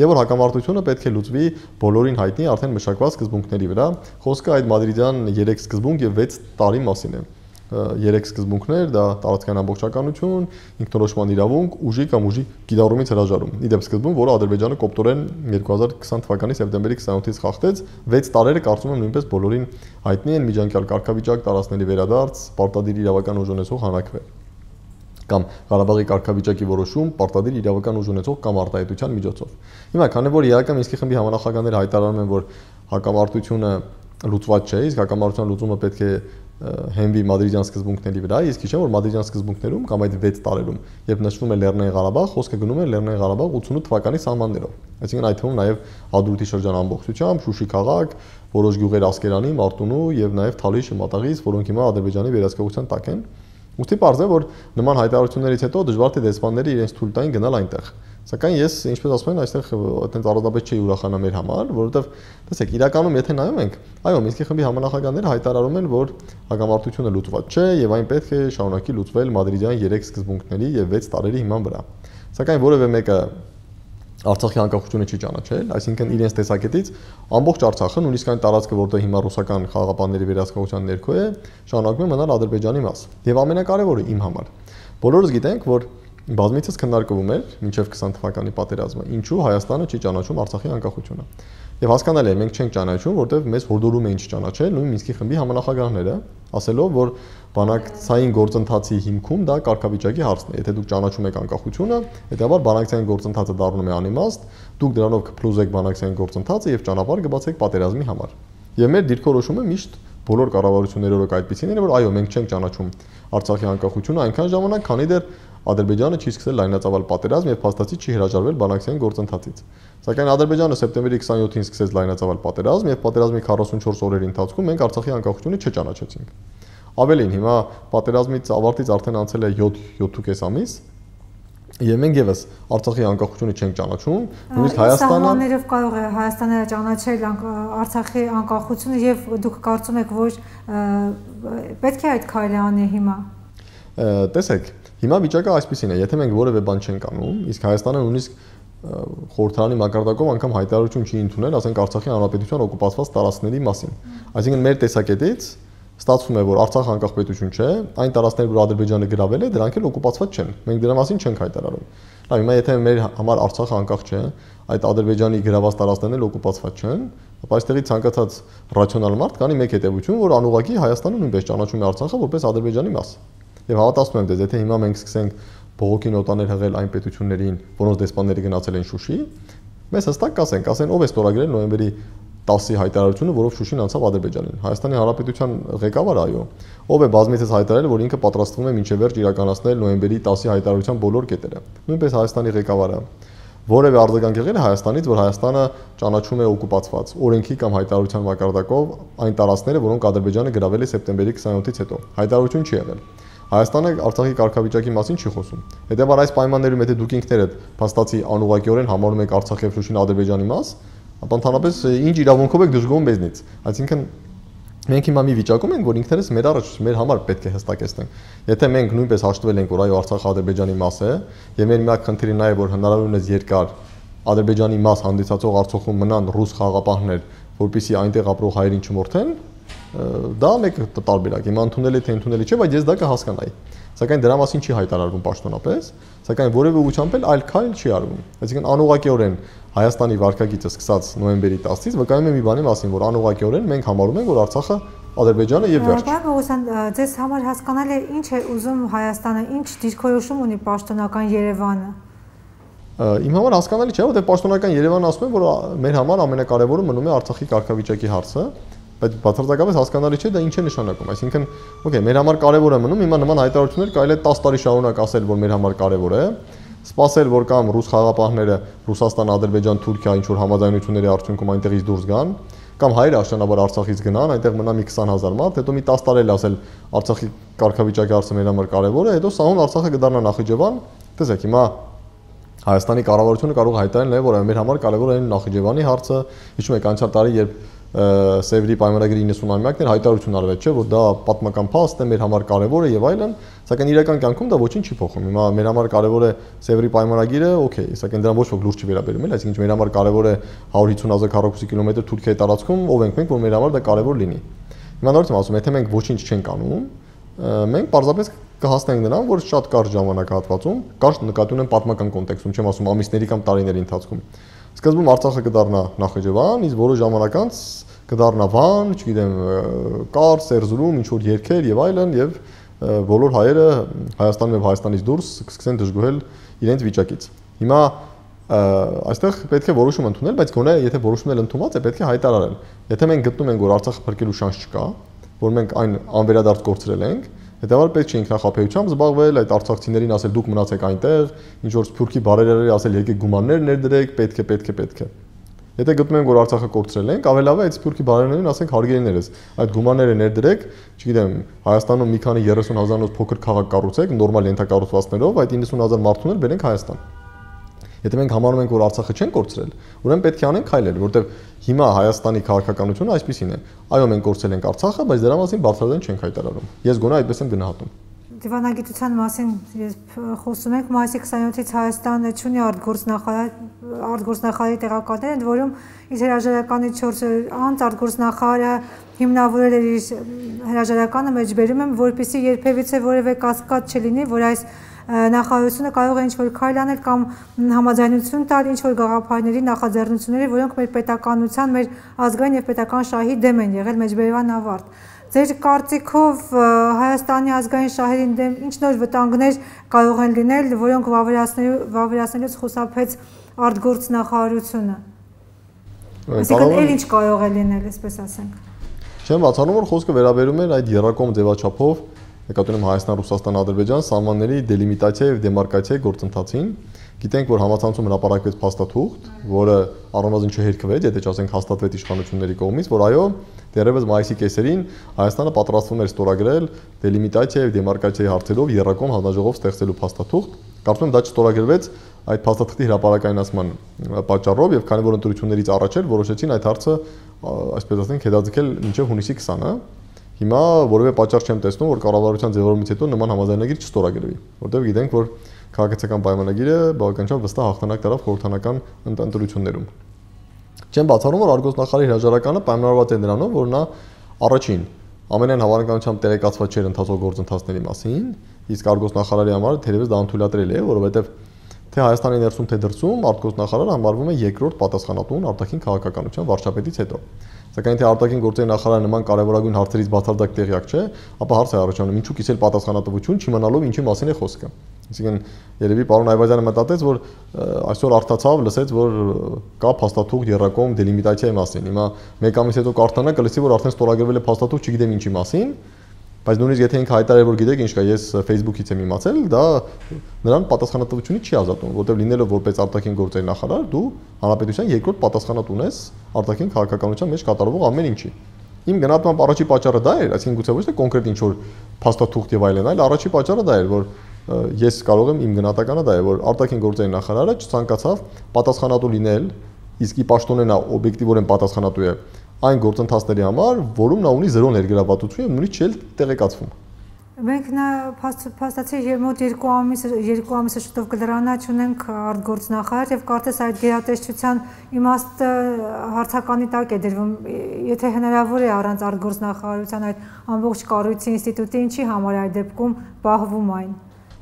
S2: եւ որ հակամարտությունը պետք է լուծվի բոլորին հայտնի արդեն մշակված սկզբունքների վրա։ Խոսքը այդ մադրիդյան 3 սկզբունք եւ 6 տարի մասին է երեք սկզբունքներ, դա տարածքային ամբողջականություն, ինքնորոշման իրավունք, ուժի կամ ուժի կիրառումից հրաժարում։ Իդեպ սկզբում, որը Ադրբեջանը կոպտորեն 2020 թվականի սեպտեմբերի 28-ից խախտեց, 6 տարերը կարծում եմ նույնպես բոլորին հայտնի են միջանկյալ կարգավիճակ, տարածքների վերադարձ, պարտադիր իրավական ուժ ունեցող հանրակրվե կամ Ղարաբաղի կարգավիճակի որոշում պարտադիր իրավական ուժ ունեցող կամ արտահայտության միջոցով։ Հիմա քանի որ ԵԱԿ Մինսկի խմբի համանախագահները հայտարարում են, որ հակամարտությունը լուծված չէ, իսկ հակամարտության լուծումը պետք է հենվի մադրիդյան սկզբունքների վրա, իսկ հիշեմ, որ մադրիդյան սկզբունքներում կամ այդ 6 տարերում, երբ նշվում է Լեռնային Ղարաբաղ, խոսքը գնում է Լեռնային Ղարաբաղ 88 թվականի սահմաններով։ Այսինքն այդ թվում նաև Հադրութի շրջան ամբողջությամբ, Շուշի քաղաք, որոշ գյուղեր Ասկերանի, Մարտունու եւ նաև Թալիշ մատաղից, որոնք հիմա Ադրբեջանի վերահսկողության տակ են։ Ուստի պարզ է, որ նման հայտարարություններից հետո դժվար թե դեսպանները իրենց թույլ տային գնալ այնտեղ։ Սակայն ես, ինչպես ասում են, այստեղ այդտենց առանձնապես չի ուրախանա մեր համար, որովհետև տեսեք, իրականում եթե նայում ենք, այո, Մինսկի խմբի համանախագահները հայտարարում են, որ հակամարտությունը լուծված չէ եւ այն պետք է շարունակի լուծվել Մադրիդյան 3 սկզբունքների եւ 6 տարերի հիման վրա։ Սակայն որևէ մեկը Արցախի անկախությունը չի ճանաչել, այսինքն իրենց տեսակետից ամբողջ Արցախը, նույնիսկ այն տարածքը, որտեղ հիմա ռուսական խաղաղապանների վերահսկողության ներքո է, շարունակում է մնալ Ադրբեջանի մաս։ Եվ ամենակարևորը իմ համար, բոլորս գիտենք, որ բազմիցս քննարկվում էր մինչև 20 թվականի պատերազմը, ինչու Հայաստանը չի ճանաչում Արցախի անկախությունը։ Եվ հասկանալի է, մենք չենք ճանաչում, որտեղ մեզ հորդորում էին չճանաչել նույն Մինսկի խմբի համանախագահները, ասելով, որ բանակցային գործընթացի հիմքում դա կարգավիճակի հարցն է։ Եթե դուք ճանաչում եք անկախությունը, հետեւաբար բանակցային գործընթացը դառնում է անիմաստ, դուք դրանով կփլուզեք բանակցային գործընթացը եւ ճանապարհ կբացեք պատերազմի համար։ Եվ մեր դիրքորոշումը միշտ բոլոր կառավարությունների օրոք այդպեսին էր, որ այո, մենք չենք ճանաչում Արցախի անկախությունը այնքան ժամանակ, քանի դեռ Ադրբեջանը չի սկսել լայնածավալ պատերազմ եւ փաստացի չի հրաժարվել բանակցային գործընթացից։ Սակայն Ադրբեջանը սեպտեմբերի 27-ին սկսեց լայնածավալ պատերազմ եւ պատերազմի 44 օրերի ընթացքում մենք Արցախի անկախությունը չճանաչեցինք։ Ավելին, հիմա պատերազմից ավարտից արդեն անցել է 7-7.5 ամիս, Եվ մենք եւս Արցախի անկախությունը չենք ճանաչում, նույնիսկ Հայաստանը
S1: Սահմաններով կարող է Հայաստանը ճանաչել Արցախի անկախությունը եւ դուք կարծում եք, որ պետք է այդ քայլը անի հիմա։
S2: Տեսեք, հիմա վիճակը այսպեսին է, եթե մենք որևէ բան չենք անում, իսկ Հայաստանը նույնիսկ խորհրդարանի մակարդակով անգամ հայտարարություն չի ընդունել, ասենք Արցախի հանրապետության օկուպացված տարածքների մասին։ Այսինքն մեր տեսակետից ստացվում է, որ Արցախ անկախ պետություն չէ, այն տարածքներ, որ Ադրբեջանը գրավել է, դրանք էլ օկուպացված չեն։ Մենք դրա մասին չենք հայտարարում։ Լավ, հիմա եթե մեր համար Արցախը անկախ չէ, այդ Ադրբեջանի գրաված տարածքներն էլ օկուպացված չեն, ապա այստեղի ցանկացած ռացիոնալ մարդ կանի մեկ հետևություն, որ անուղակի Հայաստանը նույնպես ճանաչում է Արցախը որպես Ադրբեջանի մաս։ Եվ հավատացնում եմ դες, եթե հիմա մենք սկսենք բողոքի նոտաներ հղել այն պետություններին, որոնց դեսպանները գնացել են Շուշի, մեզ հստակ կասեն, կասեն ով է ստորագրել նոյեմբերի 10-ի հայտարարությունը, որով Շուշին անցավ Ադրբեջանին։ Հայաստանի Հանրապետության ղեկավարը այո, ով է բազմիցս հայտարարել, որ ինքը պատրաստվում է մինչև վերջ իրականացնել նոյեմբերի 10-ի հայտարարության բոլոր կետերը։ Նույնպես Հայաստանի ղեկավարը. Որևէ արձագանք եղել է Հայաստանից, որ Հայաստանը ճանաչում է օկուպացված օրենքի կամ հայտարարության մակարդակով այն տարածքները, որոնք Ադրբեջանը գրավել է սեպտեմբերի 27-ից հետո։ Հայտարարություն չի եղել։ Հայաստանը Արցախի կարգավիճակի մասին չի խոսում։ Հետևաբար այս պայմաններում եթե դուք ինքներդ փաստացի անուղակիորեն համարում եք Արցախի եւ Շուշին Ադրբեջանի մաս, ապա ընդհանրապես ինչ իրավունքով եք դժգոհում մեզնից։ Այսինքն մենք հիմա մի վիճակում ենք, որ ինքներս մեր առաջ մեր համար պետք է հստակեցնենք։ Եթե մենք նույնպես հաշտվել ենք, որ այո Արցախը Ադրբեջանի մաս է, եւ մեր միակ խնդիրը նա է, որ հնարավորինս երկար Ադրբեջանի մաս հանդիսացող Արցախում մնան ռուս խաղապահներ, որpիսի այնտեղ ապրող հայերին չմորթեն, դա մեկ տարբերակ։ Իմ ընդունելի թե ընդունելի չէ, բայց ես դա կհասկանայի։ սակայն դրա մասին չի հայտարարվում պաշտոնապես, սակայն որևէ ուղղությամբ էլ այլ քայլ չի արվում։ Այսինքն անուղակիորեն Հայաստանի վարկագիծը սկսած նոյեմբերի 10-ից վկայում է մի բանի մասին, որ անուղակիորեն մենք համարում ենք, որ Արցախը Ադրբեջանը եւ վերջ։
S1: Պարոն Պողոսյան, ձեզ համար հասկանալի է ինչ է ուզում Հայաստանը, ինչ դիրքորոշում ունի պաշտոնական Երևանը։
S2: Իմ համար հասկանալի չէ, որտեղ պաշտոնական Երևանը ասում է, որ մեր համար ամենակարևորը մնում է Արցախի կարգավիճակի հարցը, բայց բացարձակապես հասկանալի չէ դա ինչ է նշանակում։ Այսինքն, օքեյ, մեր համար կարևոր է մնում, հիմա նման հայտարարություններ կարելի է 10 տարի շարունակ ասել, որ մեր համար կարևոր է, սпасել, որ կամ ռուս խաղապահները Ռուսաստան, Ադրբեջան, Թուրքիա ինչ որ համաձայնությունների արդյունքում այնտեղից դուրս գան, կամ հայրը աշնանաբար Արցախից գնան, այնտեղ մնա մի 20000 մարդ, հետո մի 10 տարի լասել Արցախի կարգավիճակի հարցը մեր համար կարևոր է, հետո սահուն Արցախը կդառնա Նախիջևան, տեսեք, հիմա Հայաստանի կառավարությունը կարող հայտարարել է, որ մեր համար կարևոր է Նախիջևանի հարցը։ Հիշում եք անցյալ տարի, երբ Սևրի պայմանագրի 90-ամյակներ հայտարարություն արվեց, չէ, որ դա պատմական փաստ է, մեր համար կարևոր է եւ այլն, սակայն իրական կյանքում դա ոչինչ չի փոխում։ Հիմա մեր համար կարևոր է Սևրի պայմանագիրը, օքեյ, սակայն դրան ոչ ոք լուրջ չի վերաբերում, էլ, այսինքն մեր համար կարևոր է 150 000 կիլոմետր Թուրքիայի տարածքում, ով ենք մենք, որ մեր համար դա կարևոր լինի։ Հիմա նորից եմ ասում, եթե մենք ոչինչ չենք անում, մենք պարզապես կհասնենք նրան, որ շատ կարճ ժամանակահատվածում, կարճ նկատի ունեմ պատմական կոնտեքստում, չեմ ասում ամիսների կամ տարիների ընթացքում Սկզբում Արցախը կդառնա Նախիջևան, իսկ որոշ ժամանակ անց կդառնա Վան, չգիտեմ, Կար, Սերզուրում, ինչ որ երկեր եւ այլն եւ բոլոր հայերը Հայաստանում եւ Հայաստանից դուրս կսկսեն դժգոհել իրենց վիճակից։ Հիմա այստեղ պետք է որոշում ընդունել, բայց գոնե եթե որոշումն ընդունված է, պետք է հայտարարել։ Եթե մենք գտնում ենք, որ Արցախը փրկելու շանս չկա, որ մենք այն անվերադարձ կորցրել ենք, Հետևաբար պետք չէ ինքնախապեյությամբ զբաղվել, այդ արցախցիներին ասել դուք մնացեք այնտեղ, ինչ որ սփյուռքի բարերարի ասել եկեք գումարներ ներդրեք, պետք է, պետք է, պետք է։ Եթե գտնում ենք, որ Արցախը կորցրել ենք, ավելի լավ է այդ սփյուռքի բարերարին ասենք հարգելիներս, այդ գումարները ներդրեք, չգիտեմ, Հայաստանում մի քանի 30000-ով փոքր քաղաք կառուցեք, նորմալ ենթակառուցվածքներով, այդ 90000 մարդուն էլ բերենք Հայաստան։ Եթե մենք համարում ենք, որ Արցախը չեն կորցրել, ուրեմն պետք է անենք քայլեր, որտեղ հիմա Հայաստանի քաղաքականությունը այսպեսին է։ Այո, մենք կորցրել ենք Արցախը, բայց դրա մասին բարձրաձայն չենք հայտարարում։ Ես գոնե այդպես եմ գնահատում
S1: դիվանագիտության մասին ես խոսում ենք մայիսի 27-ից Հայաստանը ճունի արտգործնախարար արտգործնախարարի տեղակալներ են, որում իր հրաժարականի 4 անց արտգործնախարարը հիմնավորել էր իր հրաժարականը մեջբերում եմ, որpիսի երբևիցե որևէ կասկած չլինի, որ այս նախարարությունը կարող է ինչ-որ քայլ անել կամ համաձայնություն տալ ինչ-որ գաղափարների նախաձեռնությունների, որոնք մեր պետականության, մեր ազգային եւ պետական շահի դեմ են եղել մեջբերման ավարտ։ Ձեր կարծիքով Հայաստանի ազգային շահերին դեմ ինչ նոր վտանգներ կարող են լինել, որոնք վավերացնելու վավերացնելուց խուսափեց արտգործնախարարությունը։ Այսինքն էլ ինչ կարող է լինել, այսպես ասենք։
S2: Չեմ բացառում, որ խոսքը վերաբերում է այդ երակոմ ձևաչափով նկատի ունեմ Հայաստան, Ռուսաստան, Ադրբեջան սահմանների դելիմիտացիա եւ դեմարկացիայի գործընթացին։ Գիտենք, որ համացանցում հրապարակվեց փաստաթուղթ, որը առնվազն չհերկվեց, եթե չասենք հաստատվեց իշխանությունների կողմից, որ այո, դերևս մայիսի կեսերին Հայաստանը պատրաստվում էր ստորագրել դելիմիտացիա եւ դեմարկացիայի հարցերով երրակոմ հանձնաժողով ստեղծելու փաստաթուղթ։ Կարծում եմ դա չստորագրվեց այդ փաստաթղթի հրապարակայնացման պատճառով եւ քանի որ ընտրություններից առաջ էր որոշեցին այդ հարցը այսպես ասենք հետաձգել մինչեւ հունիսի 20-ը Հիմա որևէ պատճառ չեմ տեսնում, որ կառավարության ձևավորումից հետո նման համաձայնագիր չստորագրվի, որտեղ գիտենք, որ քաղաքացիական պայմանագիրը բավականաչափ վստահ հաղթանակ տարավ խորհրդանական ընտրություններում։ Չեմ բացառում, որ արգոսնախարարի հրաժարականը պայմանավորված է նրանով, որ նա առաջին ամենայն հավանականությամբ տեղեկացված չէր ընթացող գործընթացների մասին, իսկ արգոսնախարարի համար թերևս դա անթույլատրել է, որովհետև թե Հայաստանի ներսում թե դրսում արտգործնախարարը համարվում է երկրորդ պատասխանատուն արտաքին քաղաքականության վարչապետից հետո։ Սակայն թե արտաքին գործերի նախարարը նման կարևորագույն հարցերից բացարձակ տեղյակ չէ, ապա հարց է առաջանում՝ ինչու կիսել պատասխանատվություն, չիմանալով ինչի մասին է խոսքը։ Այսինքն երևի պարոն Այվազյանը մտածեց, որ այսօր արտացավ, լսեց, որ կա փաստաթուղթ երրակոմ դելիմիտացիայի մասին։ Հիմա մեկ ամիս հետո կարդանա կլսի, որ արդեն ստորագրվել է փաստաթուղթ, չգիտեմ ինչի մասին, Բայց նույնիսկ եթե ինքը հայտարարել որ գիտեք ինչ կա, ես Facebook-ից եմ իմացել, դա նրան պատասխանատվությունից չի ազատում, որտեղ լինելով որպես արտաքին գործերի նախարար, դու հանրապետության երկրորդ պատասխանատուն ես արտաքին քաղաքականության մեջ կատարվող ամեն ինչի։ Իմ գնահատմամբ առաջի պատճառը դա էր, այսինքն գուցե ոչ թե կոնկրետ ինչ որ փաստաթուղթ եւ այլն, այլ առաջի պատճառը դա էր, որ ես կարող եմ իմ գնահատականը դա է, որ արտաքին գործերի նախարարը չցանկացավ պատասխանատու լինել, իսկ ի պաշտոնենա օբյեկտիվորեն պատասխանատու է այն գործընթացների համար, որում նա ունի 0 ներգրավվածություն եւ նույնիսկ չէ տեղեկացվում։
S1: Մենք նա փաստացի մոտ 2 ամիս 2 ամիսը շուտով կլրանա ճունենք արտգործնախարար եւ կարծես այդ գերատեսչության իմաստը հարցականի տակ է դրվում եթե հնարավոր է առանց արտգործնախարարության այդ ամբողջ կառույցի ինստիտուտի ինչի համար այդ դեպքում պահվում այն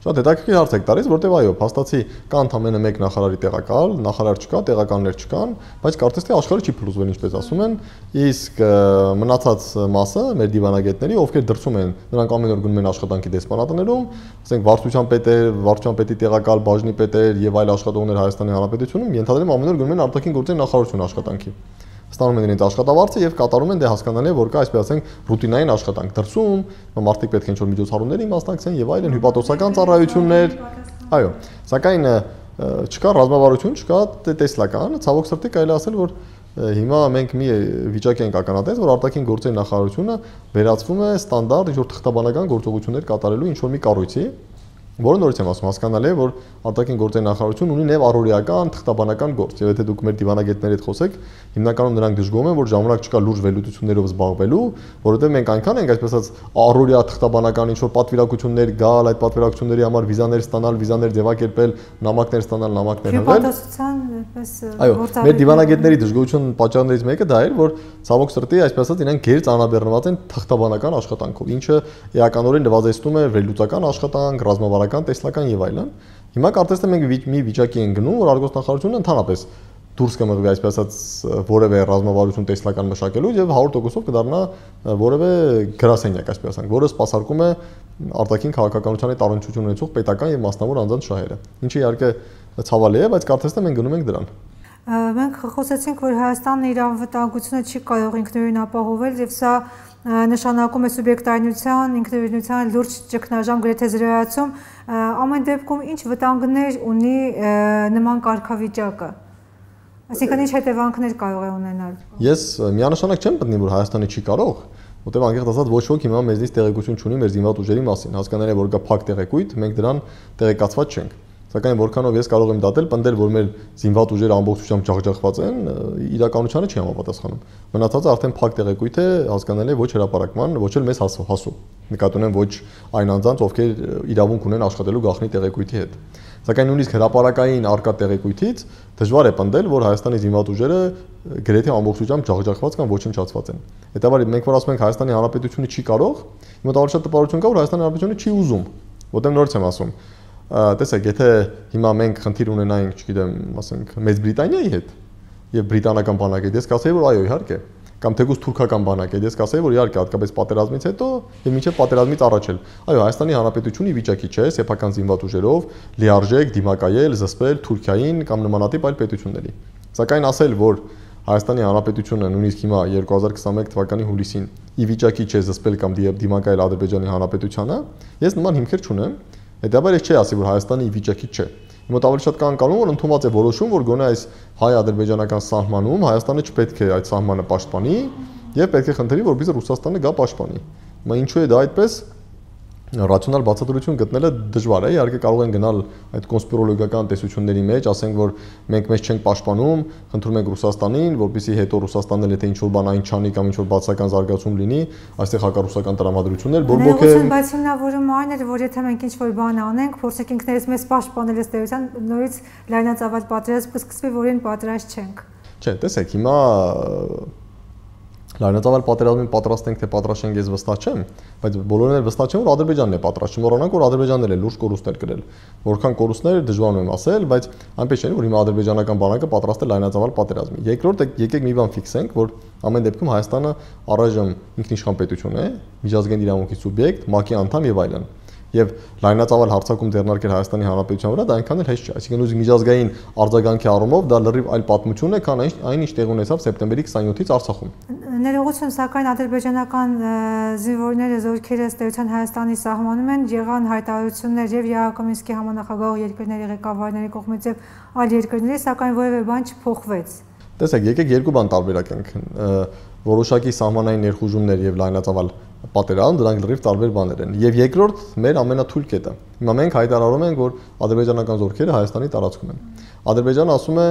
S2: Շատ հետաքրքիր հարց եք տալիս, որտեվ այո, փաստացի կա ընդամենը մեկ նախարարի տեղակալ, նախարար չկա, տեղականներ չկան, բայց կարծես թե աշխարհը չի փլուզվել, ինչպես ասում են, իսկ մնացած մասը մեր դիվանագետների, ովքեր դրսում են, նրանք ամեն օր գնում են աշխատանքի դեսպանատներում, ասենք վարչության պետեր, վարչության պետի տեղակալ, բաժնի պետեր եւ այլ աշխատողներ Հայաստանի Հանրապետությունում ենթադրեմ ամեն օր գնում են արտաքին գործերի նախարարություն աշխատանքի ստանում են իրենց աշխատավարձը եւ կատարում են դե հասկանալի է որ կա այսպես ասենք ռուտինային աշխատանք դրսում մարդիկ պետք է ինչ-որ միջոցառումների մասնակցեն եւ այլն հյուպատոսական ծառայություններ այո սակայն չկա ռազմավարություն չկա տեսլական ցավոք սրտի կարելի ասել որ հիմա մենք մի վիճակ ենք ականատես որ արտաքին գործերի նախարարությունը վերածվում է ստանդարտ ինչ-որ թղթաբանական գործողություններ կատարելու ինչ-որ մի կառույցի որը նորից եմ ասում, հասկանալի է, որ արտաքին գործերի նախարարություն ունի նաև առօրեական թղթաբանական գործ, եւ եթե դուք մեր դիվանագետների հետ խոսեք, հիմնականում նրանք դժգոհում են, որ ժամանակ չկա լուրջ վերլուծություններով զբաղվելու, որովհետեւ մենք այնքան ենք այսպես ասած առօրյա թղթաբանական ինչ որ պատվիրակություններ գալ, այդ պատվիրակությունների համար վիզաներ ստանալ, վիզաներ ձևակերպել, նամակներ ստանալ, նամակներ
S1: հղել։ Հյուպատոսության այդպես
S2: Այո, մեր դիվանագետների դժգոհություն պատճառներից մեկը դա էր, որ ցավոք սրտի այսպես ասած իրենք գեր ծանրաբեռնված են թղթաբանական աշխատանքով, ինչը էականորեն նվազեցնում է վերլուծական աշխատանք, ռազմավարական տեսլական եւ այլն։ Հիմա կարծես թե մենք մի վիճակի ենք գնում, որ արտգործնախարարությունը ընդհանրապես դուրս կմղվի այսպես ասած որևէ ռազմավարություն տեսլական մշակելու եւ 100%-ով կդառնա որևէ գրասենյակ, այսպես ասենք, որը սպասարկում է արտաքին քաղաքականության հետ առնչություն ունեցող պետական եւ մասնավոր անձանց շահերը։ Ինչը իհարկե ցավալի է, բայց կարծես թե մենք գնում ենք դրան։
S1: Մենք խոսեցինք, որ Հայաստանն իր անվտանգությունը չի կարող ինքնուրույն ապահովել եւ սա նշանակում է սուբյեկտայնության, ինքնուրույնության լուրջ ճգնաժամ գրեթե զրոյացում, ամեն դեպքում ինչ վտանգներ ունի նման կարգավիճակը։ Այսինքն ինչ հետևանքներ կարող է ունենալ։
S2: Ես միանշանակ չեմ պնդի, որ Հայաստանը չի կարող, որտեղ անկեղծ ասած ոչ ոք հիմա մեզնից տեղեկություն չունի մեր զինված ուժերի մասին։ Հասկանալի է, որ կա փակ տեղեկույթ, մենք դրան տեղեկացված չենք։ Սակայն որքանով ես կարող եմ դատել, պնդել, որ մեր զինված ուժերը ամբողջությամբ ջախջախված են, իրականությանը չի համապատասխանում։ Մնացածը արդեն փակ տեղեկույթ է, հասկանալի ոչ հրաապարակման, ոչ էլ մեզ հասու, հասու։ Նկատի ունեմ ոչ այն անձանց, ովքեր իրավունք ունեն աշխատելու գաղտնի տեղեկույթի հետ։ Սակայն նույնիսկ հրաապարակային արկա տեղեկույթից դժվար է պնդել, որ Հայաստանի զինված ուժերը գրեթե ամբողջությամբ ջախջախված կամ ոչնչացված են։ Հետաբար մենք որ ասում ենք Հայաստանի Հանրապետությունը չի կարող, մոտավորապես շատ տպավորություն կա, որ Հայաստանի Հանրապետությունը չի ուզում։ Որտեղ նորից եմ ասում, տեսեք, եթե հիմա մենք խնդիր ունենայինք, չգիտեմ, ասենք, Մեծ Բրիտանիայի հետ եւ բրիտանական բանակի ես կասեի, որ այո, իհարկե, կամ թեկուզ թուրքական բանակ է, ես կասեի, որ իհարկե հատկապես պատերազմից հետո եւ մինչեւ պատերազմից առաջ էլ։ Այո, Հայաստանի Հանրապետությունը վիճակի չէ սեփական զինված ուժերով լիարժեք դիմակայել, զսպել Թուրքիային կամ նմանատիպ այլ պետությունների։ Սակայն ասել, որ Հայաստանի Հանրապետությունը նույնիսկ հիմա 2021 թվականի հուլիսին ի վիճակի չէ զսպել կամ դիմակայել Ադրբեջանի Հանրապետությանը, ես նման հիմքեր չունեմ Հետաբար ես չի ասի, որ Հայաստանը ի վիճակի չէ։ Իմոտ ավելի շատ կան կանոն, որ ընդունված է որոշում, որ գոնե այս հայ-ադրբեջանական սահմանում Հայաստանը չպետք է այդ սահմանը պաշտպանի եւ պետք է խնդրի, որպեսզի Ռուսաստանը գա պաշտպանի։ Հիմա ինչու է դա այդպես ռացիոնալ բացատրություն գտնելը դժվար է, իհարկե կարող են գնալ այդ կոնսպիրոլոգիական տեսությունների մեջ, ասենք որ մենք մեզ չենք պաշտպանում, խնդրում ենք Ռուսաստանին, որպեսզի հետո Ռուսաստանն էլ եթե ինչ-որ բան այն չանի կամ ինչ-որ բացական զարգացում լինի, այստեղ հակառուսական տրամադրություններ, բորբոք
S1: է։ Բայց հիմնավորումը այն է, որ եթե մենք ինչ-որ բան անենք, փորձենք ինքներս մեզ պաշտպանել ըստ էության, նորից լայնածավալ պատերազմ կսկսվի, որին պատրաստ չենք։
S2: Չէ, տեսեք, հիմա Լայնածավալ պատերազմին պատրաստ ենք թե պատրաստ ենք, ես վստահ չեմ, բայց բոլորն էլ վստահ չեն, որ Ադրբեջանն է պատրաստ։ Չմոռանանք, որ Ադրբեջանն էլ է լուրջ կորուստներ կրել։ Որքան կորուստներ դժվար եմ ասել, բայց այնպես չէ, որ հիմա ադրբեջանական բանակը պատրաստ է լայնածավալ պատերազմի։ Երկրորդ եկեք մի բան ֆիքսենք, որ ամեն դեպքում Հայաստանը առայժմ ինքնիշխան պետություն է, միջազգային իրավունքի սուբյեկտ, ՄԱԿ-ի անդամ եւ այլն եւ լայնածավալ հարցակում ձեռնարկել Հայաստանի Հանրապետության վրա դա այնքան էլ հեշտ չէ։ Այսինքն ուզի միջազգային արձագանքի առումով դա լրիվ այլ պատմություն է, քան այն ինչ տեղ ունեցավ սեպտեմբերի 27-ից Արցախում։
S1: Ներողություն, սակայն ադրբեջանական զինվորները զորքերը ստեյության Հայաստանի սահմանում են եղան հայտարարություններ եւ Յակոմինսկի համանախագահող երկրների ղեկավարների կողմից եւ այլ երկրների, սակայն որևէ բան չփոխվեց։
S2: Տեսեք, եկեք երկու բան տարբերակենք։ Որոշակի սահմանային ներխուժումներ եւ լայնածավալ պատերազմ, դրանք լրիվ տարբեր բաներ են։ Եվ երկրորդ մեր ամենաթույլ կետը։ Հիմա մենք հայտարարում ենք, որ ադրբեջանական զորքերը Հայաստանի տարածքում են։ Ադրբեջանը ասում է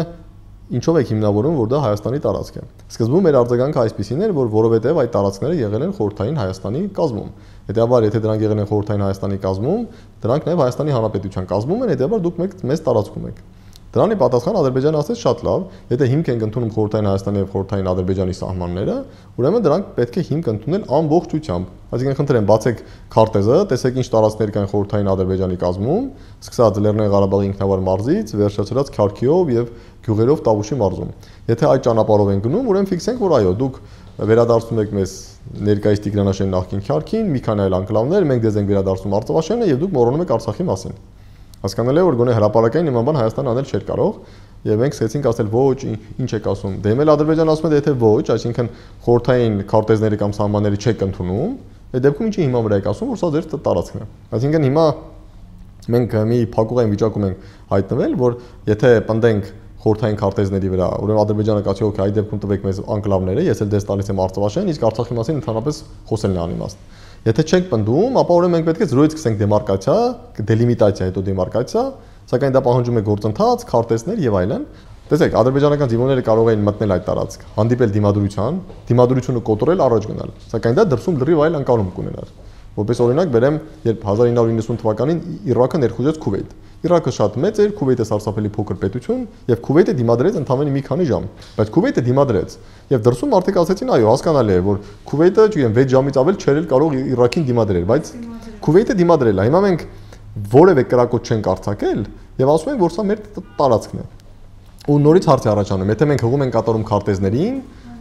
S2: ինչով եք հիմնավորում, որ դա Հայաստանի տարածք է։ Սկզբում մեր արձագանքը այսպեսին էր, որ որովհետև այդ տարածքները եղել են խորհրդային Հայաստանի կազմում։ Հետեւաբար, եթե դրանք եղել են խորհրդային Հայաստանի կազմում, դրանք նաև Հայաստանի Հանրապետության կազմում են, հետեւաբար դուք մեկ մեծ տարածքում եք։ Դրանի պատասխան Ադրբեջանը ասեց շատ լավ, եթե հիմք ենք ընդունում խորհրդային Հայաստանի եւ խորհրդային Ադրբեջանի սահմանները, ուրեմն դրանք պետք է հիմք ընդունել ամբողջությամբ։ Այսինքն խնդրեմ, բացեք քարտեզը, տեսեք ինչ տարածքներ կան խորհրդային Ադրբեջանի կազմում, սկսած Լեռնային Ղարաբաղի ինքնավար մարզից, վերջացրած Քարքիով եւ գյուղերով Տավուշի մարզում։ Եթե այդ ճանապարհով են գնում, ուրեմն ֆիքսենք, որ այո, դուք վերադարձում եք մեզ ներկայիս Տիգրանաշեն նախկին Քարքին, մի քանի այլ անկլավներ, մենք դեզ ենք վերադարձում Արցախաշենը եւ դուք մոռանում եք Արցախի մասին։ Հասկանալի է որ գոնե հրաապարակային նման բան Հայաստանը անել չէր կարող եւ մենք սկսեցինք ասել ոչ ինչ եք ասում դե մել Ադրբեջանը ասում է եթե ոչ այսինքն խորթային քարտեզների կամ սահմանների չեք ընդունում այդ դեպքում ինչի հիմա վրա եք ասում որ սա ձեր տարածքն է այսինքն հիմա մենք մի փակուղային վիճակում ենք հայտնվել որ եթե պնդենք խորթային քարտեզների վրա ուրեմն Ադրբեջանը կասի օքեյ այդ դեպքում տվեք մեզ անկլավները ես էլ դες տալիս եմ Արցախաշեն իսկ Արցախի մասին ընդհանրապես խոսելն է անիմաստ Եթե չենք պնդում, ապա ուրեմն մենք պետք է զրոյից սկսենք դեմարկացիա, դելիմիտացիա, հետո դեմարկացիա, սակայն դա պահանջում է գործընթաց, քարտեզներ եւ այլն։ Տեսեք, ադրբեջանական դիմոնները կարող էին մտնել այդ տարածք, հանդիպել դիմադրության, դիմադրությունը կոտրել առաջ գնալ։ Սակայն դա դրսում լրիվ այլ անկանում կունենար։ Որպես օրինակ բերեմ, երբ 1990 թվականին Իրաքը ներխուժեց Քուվեյթ Իրաքը շատ մեծ էր, Քուվեյթը սարսափելի փոքր պետություն, եւ Քուվեյթը դիմադրեց ընդամենը մի քանի ժամ, բայց Քուվեյթը դիմադրեց։ Եվ դրսում մարդիկ ասացին, այո, հասկանալի է, որ Քուվեյթը, չգիտեմ, 6 ժամից ավել չէր կարող Իրաքին դիմադրել, բայց Քուվեյթը դիմադրել է։ Հիմա մենք որևէ կրակոտ չենք արձակել եւ ասում ենք, որ սա մեր տարածքն է։ Ու նորից հարց է. Առաջանում, եթե մենք հողում ենք կատարում քարտեզներին,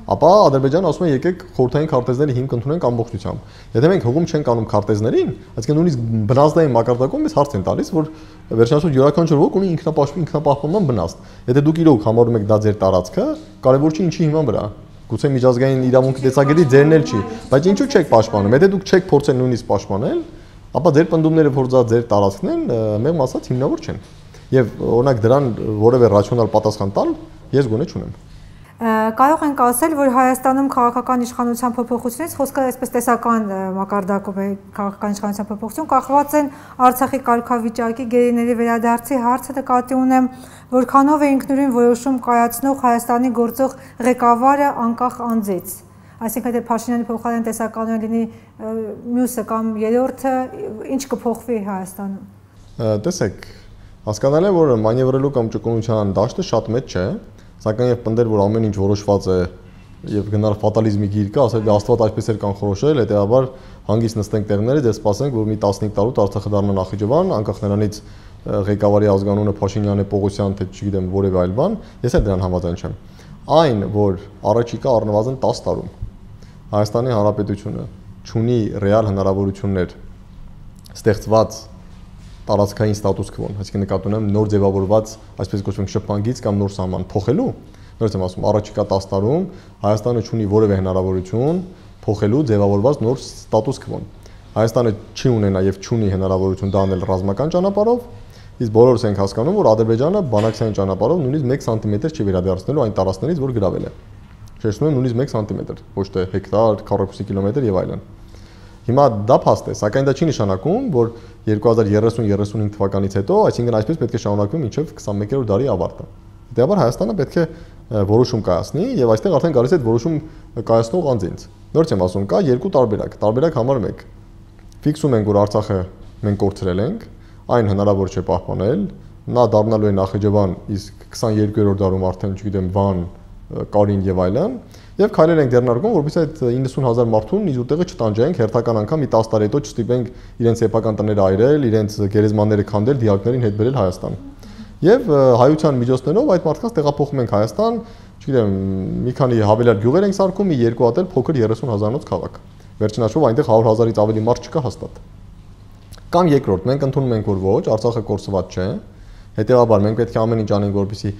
S2: ապա Ադրբեջանը ասում է եկեք խորհրդային քարտեզների հիմք ընդունենք ամբողջությամբ։ Եթե մենք հողում չենք անում քարտեզներին, այսինքն նույնիսկ բնազդային մակարդակում մեզ հարց են տալիս, որ վերջնաշուտ յուրաքանչյուր ոք ունի ինքնապաշտպան ինքնապահպանման բնազդ։ Եթե դուք իրոք համարում եք դա ձեր տարածքը, կարևոր չի ինչի հիման վրա։ Գուցե միջազգային իրավունքի տեսակետի ձերն էլ չի, բայց ինչու չեք պաշտպանում։ Եթե դուք չեք փորձել նույնիսկ պաշտպանել, ապա ձեր պնդումները փորձած ձեր տարածքն են, մեղմ ասած հիմնավոր չեն։ Եվ օրինակ դրան որևէ ռացիոնալ պատասխան տալ ես գոնե չունեմ
S1: կարող ենք ասել, որ Հայաստանում քաղաքական իշխանության փոփոխությունից խոսքը այսպես տեսական մակարդակով է քաղաքական իշխանության փոփոխություն կախված են Արցախի կարգավիճակի գերիների վերադարձի հարցը նկատի ունեմ, որքանով է ինքնուրույն որոշում կայացնող Հայաստանի գործող ղեկավարը անկախ անձից։ Այսինքն եթե Փաշինյանի փոխարեն տեսականորեն լինի մյուսը կամ երրորդը, ինչ կփոխվի Հայաստանում։
S2: Տեսեք, հասկանալի է, որ մանևրելու կամ ճկունության դաշտը շատ մեծ չէ, Սակայն եւ պնդել, որ ամեն ինչ որոշված է եւ գնալ ֆատալիզմի գիր կա, ասել դե Աստված այսպես էր կանխորոշել, հետեւաբար հանգիստ նստենք տեղներից, դե սպասենք, որ մի 15 տարուց Արցախը դառնա Նախիջևան, անկախ նրանից ղեկավարի ազգանունը Փաշինյան է, Պողոսյան, թե չգիտեմ որևէ այլ բան, ես էլ դրան համաձայն չեմ։ Այն, որ առաջիկա առնվազն 10 տարում Հայաստանի Հանրապետությունը ունի ռեալ հնարավորություններ ստեղծված տարածքային ստատուս քվոն, այսինքն նկատի ունեմ նոր ձևավորված, այսպես կոչվենք շփանգից կամ նոր սահման փոխելու, նորից եմ ասում, առաջիկա 10 տարում Հայաստանը ունի որևէ հնարավորություն փոխելու ձևավորված նոր ստատուս քվոն։ Հայաստանը չի ունենա եւ չունի հնարավորություն դա անել ռազմական ճանապարհով, իսկ բոլորս ենք հասկանում, որ Ադրբեջանը բանակցային ճանապարհով նույնիսկ 1 սանտիմետր չի վերադարձնելու այն տարածքներից, որ գրավել է։ Շեշտում եմ նույնիսկ 1 սանտիմետր, ոչ թե հեկտար, քառակուսի կիլոմետր եւ այլն։ Հիմա դա փաստ է, սակայն դա չի նշանակում, որ 2030-35 թվականից հետո, այսինքն այսպես պետք է շարունակվի մինչև 21-րդ դարի ավարտը։ Դեպաբար Հայաստանը պետք է որոշում կայացնի եւ այստեղ արդեն գալիս է որոշում կայացնող անձինց։ Նորից եմ ասում, կա երկու տարբերակ։ Տարբերակ համար 1։ Ֆիքսում ենք, որ Արցախը մենք կորցրել ենք, այն հնարավոր չէ պահպանել, նա դառնալու է Նախիջևան, իսկ 22-րդ դարում արդեն, չգիտեմ, Վան, Կարին եւ այլն, եւ քայլեր ենք դեռնարկում, որովհետեւ այդ 90000 մարդուն իզուտեղը չտանջենք, հերթական անգամ մի 10 տարի հետո չստիպենք իրենց եփական տները այրել, իրենց գերեզմանները քանդել, դիակներին հետ բերել Հայաստան։ Եվ հայության միջոցներով այդ մարդկանց տեղափոխում ենք Հայաստան, չգիտեմ, մի քանի հավելյալ գյուղեր ենք սարքում, մի երկու հատ էլ փոքր 30000-ից քաղաք։ Վերջնաշով այնտեղ 100.000-ից ավելի մարդ չկա հաստատ։ Կամ երկրորդ, մենք ընդունում ենք, որ ոչ, Արցախը կորսված չէ։ Հետևաբար մենք պետք է ամեն ինչ անենք, որպեսզի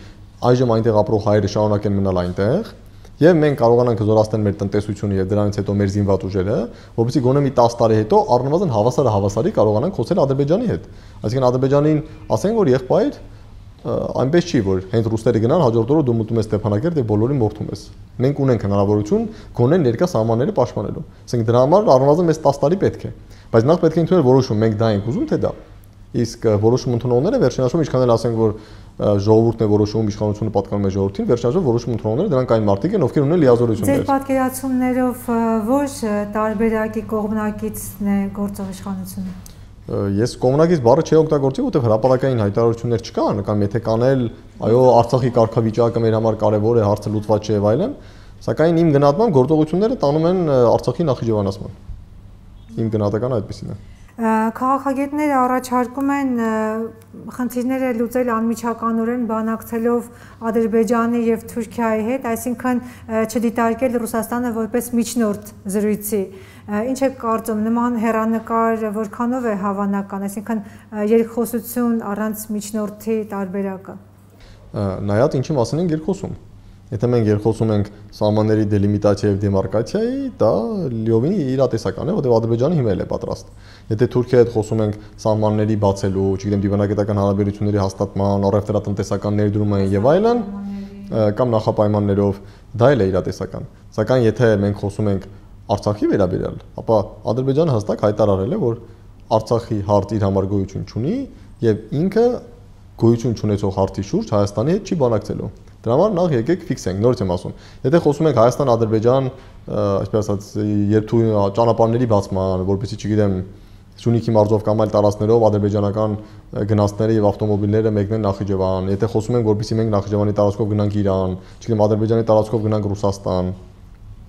S2: այժմ այնտեղ ապրող հայերը շարունակեն մնալ այնտեղ եւ մենք կարողանանք զորացնել մեր տնտեսությունը եւ դրանից հետո մեր զինված ուժերը, որովհետեւ գոնե մի 10 տարի հետո առնվազն հավասարը հավասարի կարողանանք խոսել Ադրբեջանի հետ։ Այսինքն Ադրբեջանին ասենք որ եղբայր այնպես չի որ հենց ռուսները գնան հաջորդ օրը դու մտնում ես Ստեփանակերտ եւ բոլորին մորթում ես։ Մենք ունենք հնարավորություն գոնե ներկա սահմանները պաշտպանելու։ Ասենք դրա համար առնվազն մեզ 10 տարի պետք է։ Բայց նախ պետք է ընդունել որոշում, մենք դա ենք ուզում թե դա։ Իսկ որոշում ընդունողները վերջին հաշվով ինչքան էլ ասենք որ ժողովուրդն է որոշում, իշխանությունը պատկանում է ժողովրդին, վերջնաժամ որոշում ընդունողները դրանք այն մարդիկ են, ովքեր ունեն լիազորություններ։
S1: Ձեր պատկերացումներով ոչ տարբերակի կողմնակիցն է գործող իշխանությունը
S2: ես կոմունագիզ բառը չի օգտագործի, որովհետև հրաապարակային հայտարարություններ չկան, կամ եթե կանել, այո, Արցախի կարգավիճակը մեր համար կարևոր է, հարցը լուծված չէ եւ այլն, սակայն իմ գնահատմամբ գործողությունները տանում են Արցախի նախիջևանացման։ Իմ գնահատականը այդպեսին է։
S1: Քաղաքագետները առաջարկում են խնդիրները լուծել անմիջականորեն բանակցելով Ադրբեջանի եւ Թուրքիայի հետ, այսինքն չդիտարկել Ռուսաստանը որպես միջնորդ զրույցի։ Ինչ է կարծում նման հերանեկար որքանով է հավանական, այսինքն երկխոսություն առանց միջնորդի տարբերակը։
S2: Նայած ինչի մասին են երկխոսում։ Եթե մենք երկխոսում ենք սահմանների դելիմիտացիա եւ դեմարկացիայի, դա լիովին իրատեսական է, որտեղ Ադրբեջանը հիմա էլ է պատրաստ։ Եթե Թուրքիայի հետ խոսում ենք սահմանների բացելու, չգիտեմ, դիվանագիտական հարաբերությունների հաստատման, առևտրատնտեսական ներդրումային եւ այլն, կամ նախապայմաններով, դա էլ է իրատեսական։ Սակայն եթե մենք խոսում ենք Արցախի վերաբերյալ, ապա Ադրբեջանը հստակ հայտարարել է, որ Արցախի հարց իր համար գոյություն չունի եւ ինքը գոյություն չունեցող հարցի շուրջ Հայաստանի հետ չի բանակցելու։ Դրա համար նախ եկեք ֆիքսենք, նորից եմ ասում։ Եթե խոսում ենք Հայաստան-Ադրբեջան, այսպես ասած, երթու ճանապարհների բացման, որովհետեւ չգիտեմ, Սյունիքի մարզով կամ այլ տարածքներով ադրբեջանական գնացները եւ ավտոմոբիլները մեկնեն Նախիջևան։ Եթե խոսում ենք, որպեսզի մենք Նախիջևանի տարածքով գնանք Իրան, չգիտեմ, Ադրբեջանի տարածքով գնանք Ռուսաստան,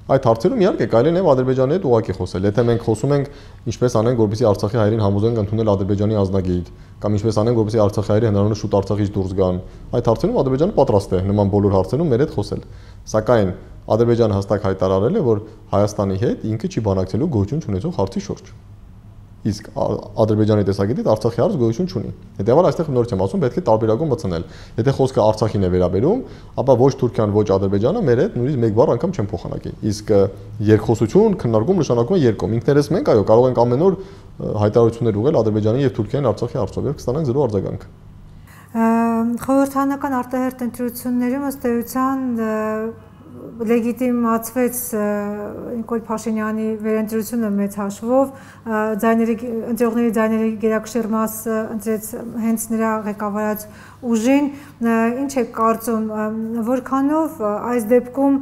S2: այդ հարցերում իհարկե կարելի է նաև Ադրբեջանի հետ ուղակի խոսել։ Եթե մենք խոսում ենք ինչպես անենք, որպեսզի Արցախի հայերին համոզենք ընդունել Ադրբեջանի ազնագիր, կամ ինչպես անենք, որպեսզի Արցախի հայերը հնարավորինս շուտ Արցախից դուրս գան, այդ հարցերում Ադրբեջանը պատրաստ է նման բոլոր հարցերում մեր հետ խոսել։ Սակայն Ադրբեջանը հստակ հայտարարել է, որ Հայաստանի հետ ինքը չի բանակցելու գոյություն ունեցող հարցի շուրջ իսկ Ադրբեջանի տեսակետից Արցախի հարց գոյություն չունի։ Հետևաբար այստեղ նորից եմ ասում, պետք է տարբերակում մտցնել։ Եթե խոսքը Արցախին է վերաբերում, ապա ոչ Թուրքիան, ոչ Ադրբեջանը մեր հետ նույնիսկ մեկ բառ անգամ չեն փոխանակի։ Իսկ երկխոսություն, քննարկում նշանակում է երկում։ Ինքներս մենք այո կարող ենք ամեն օր հայտարարություններ ուղղել Ադրբեջանի եւ Թուրքիայի Արցախի հարցով եւ կստանանք զրո արձագանք։
S1: Խորհրդանական արտահերտ ընտրություններում ըստ էության լեգիտիմացվեց Նիկոլ Փաշինյանի վերընտրությունը մեծ հաշվով ձայների ընտրողների ձայների գերակշիռ մասը ընտրեց հենց նրա ղեկավարած ուժին ինչ է կարծում որքանով այս դեպքում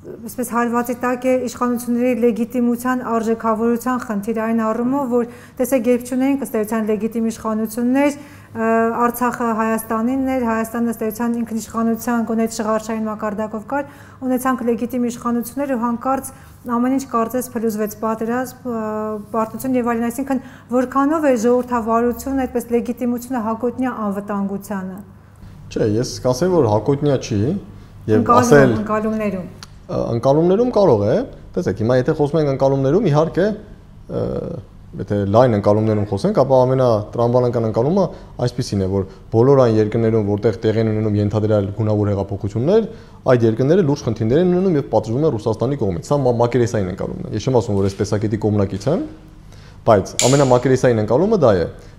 S1: այսպես հարվածի տակ է իշխանությունների լեգիտիմության արժեքավորության խնդիր այն առումով, որ տեսեք երբ չունենք ըստ էության լեգիտիմ իշխանություններ, Արցախը Հայաստանինն էր, Հայաստանը ըստ էության ինքնիշխանության գոնե շղարշային մակարդակով կար, ունեցանք լեգիտիմ իշխանություններ ու հանկարծ ամեն ինչ կարծես փլուզվեց պատերազմ, պարտություն եւ այլն, այսինքն որքանով է ժողովրդավարությունը այդպես լեգիտիմությունը հակոտնյա անվտանգությանը։
S2: Չէ, ես կասեմ, որ հակոտնյա չի
S1: եւ ասել ընկալումներում
S2: ընկալումներում կարող է, տեսեք, հիմա եթե խոսում ենք ընկալումներում, իհարկե եթե լայն ընկալումներում խոսենք, ապա ամենատրամբանական ընկալումը այսպեսին է, որ բոլոր այն երկրներում, որտեղ տեղի են ունենում ենթադրյալ գունավոր հեղափոխություններ, այդ երկրները լուրջ խնդիրներ են ունենում եւ պատժվում են Ռուսաստանի կողմից։ Սա մակերեսային ընկալումն է։ Ես չեմ ասում, որ այս տեսակետի կողմնակից եմ, բայց ամենամակերեսային ընկալումը դա է, որ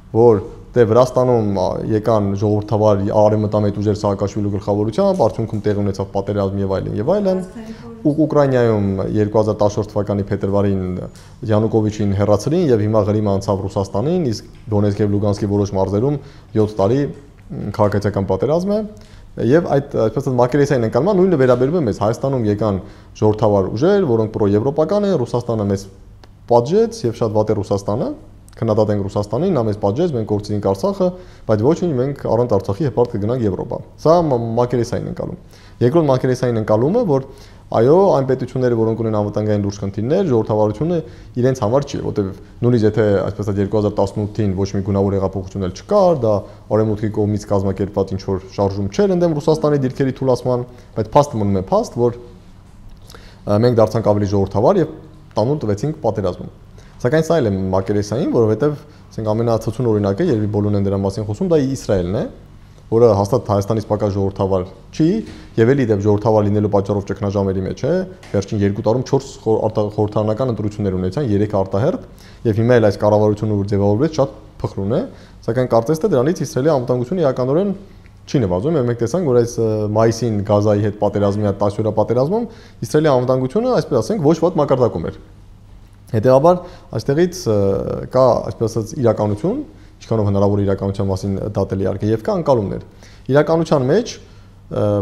S2: դե Վրաստանում եկան ժողովրդավար արևմտամետ ուժեր Սահակաշվիլու գլխավորությամբ, արդյունքում տեղ ունեցավ պատերազմ եւ այլն եւ այլն։ Ու Ուկրաինայում 2014 թվականի փետրվարին Յանուկովիչին հերացրին եւ հիմա գրիմը անցավ Ռուսաստանին, իսկ Դոնեցկ եւ Լուգանսկի որոշ մարզերում 7 տարի քաղաքացիական պատերազմ է Եվ այդ այսպես ասած մակերեսային ընկալման նույնը վերաբերում է մեզ Հայաստանում եկան ժողովրդավար ուժեր, որոնք պրոեվրոպական են, Ռուսաստանը մեզ պատժեց եւ շատ վատ է Ռուսաստանը, քննադատենք Ռուսաստանին, նա մեզ պատժեց, մենք կորցրինք Արցախը, բայց ոչինչ մենք առանց Արցախի հպարտ կգնանք Եվրոպա։ Սա մակերեսային ընկալում։ Երկրորդ մակերեսային ընկալումը, որ այո, այն պետությունները, որոնք ունեն անվտանգային լուրջ խնդիրներ, ժողովրդավարությունը իրենց համար չի, որտեղ նույնիսկ եթե այսպես ասած 2018-ին ոչ մի գունավոր հեղափոխություն էլ չկար, դա Արևմուտքի կողմից կազմակերպված ինչ որ շարժում չէր ընդդեմ Ռուսաստանի դիրքերի թուլացման, բայց փաստը մնում է փաստ, որ մենք դարձանք ավելի ժողովրդավար եւ տանուլ տվեցինք պատերազմում։ Սակայն սա էլ է մակերեսային, որովհետև ասենք ամենացածուն օրինակը, երբ բոլորն են դրա մասին խոսում, դա Իսրայելն է, որը հաստատ Հայաստանից պակաս ժողովրդավար չի, եւ էլի դեպ ժողովրդավար լինելու պատճառով ճգնաժամերի մեջ է, վերջին 2 տարում 4 խորհրդարանական ընտրություններ ունեցան, 3 արտահերտ, եւ հիմա էլ այս կառավարությունը որ ձևավորվեց շատ փխրուն է, սակայն կարծես թե դրանից Իսրայելի անվտանգությունը իրականորեն չի նվազում, մենք տեսանք, որ այս մայիսին Գազայի հետ պատերազմի հետ 10 օրյա պատերազմում Իսրայելի անվտանգությունը, այսպես ասենք, ոչ ոտ մակարդակում էր Հետևաբար այստեղից կա, այսպես ասած, իրականություն, ինչքանով հնարավոր իրականության մասին դատել իհարկե եւ կա անկալումներ։ Իրականության մեջ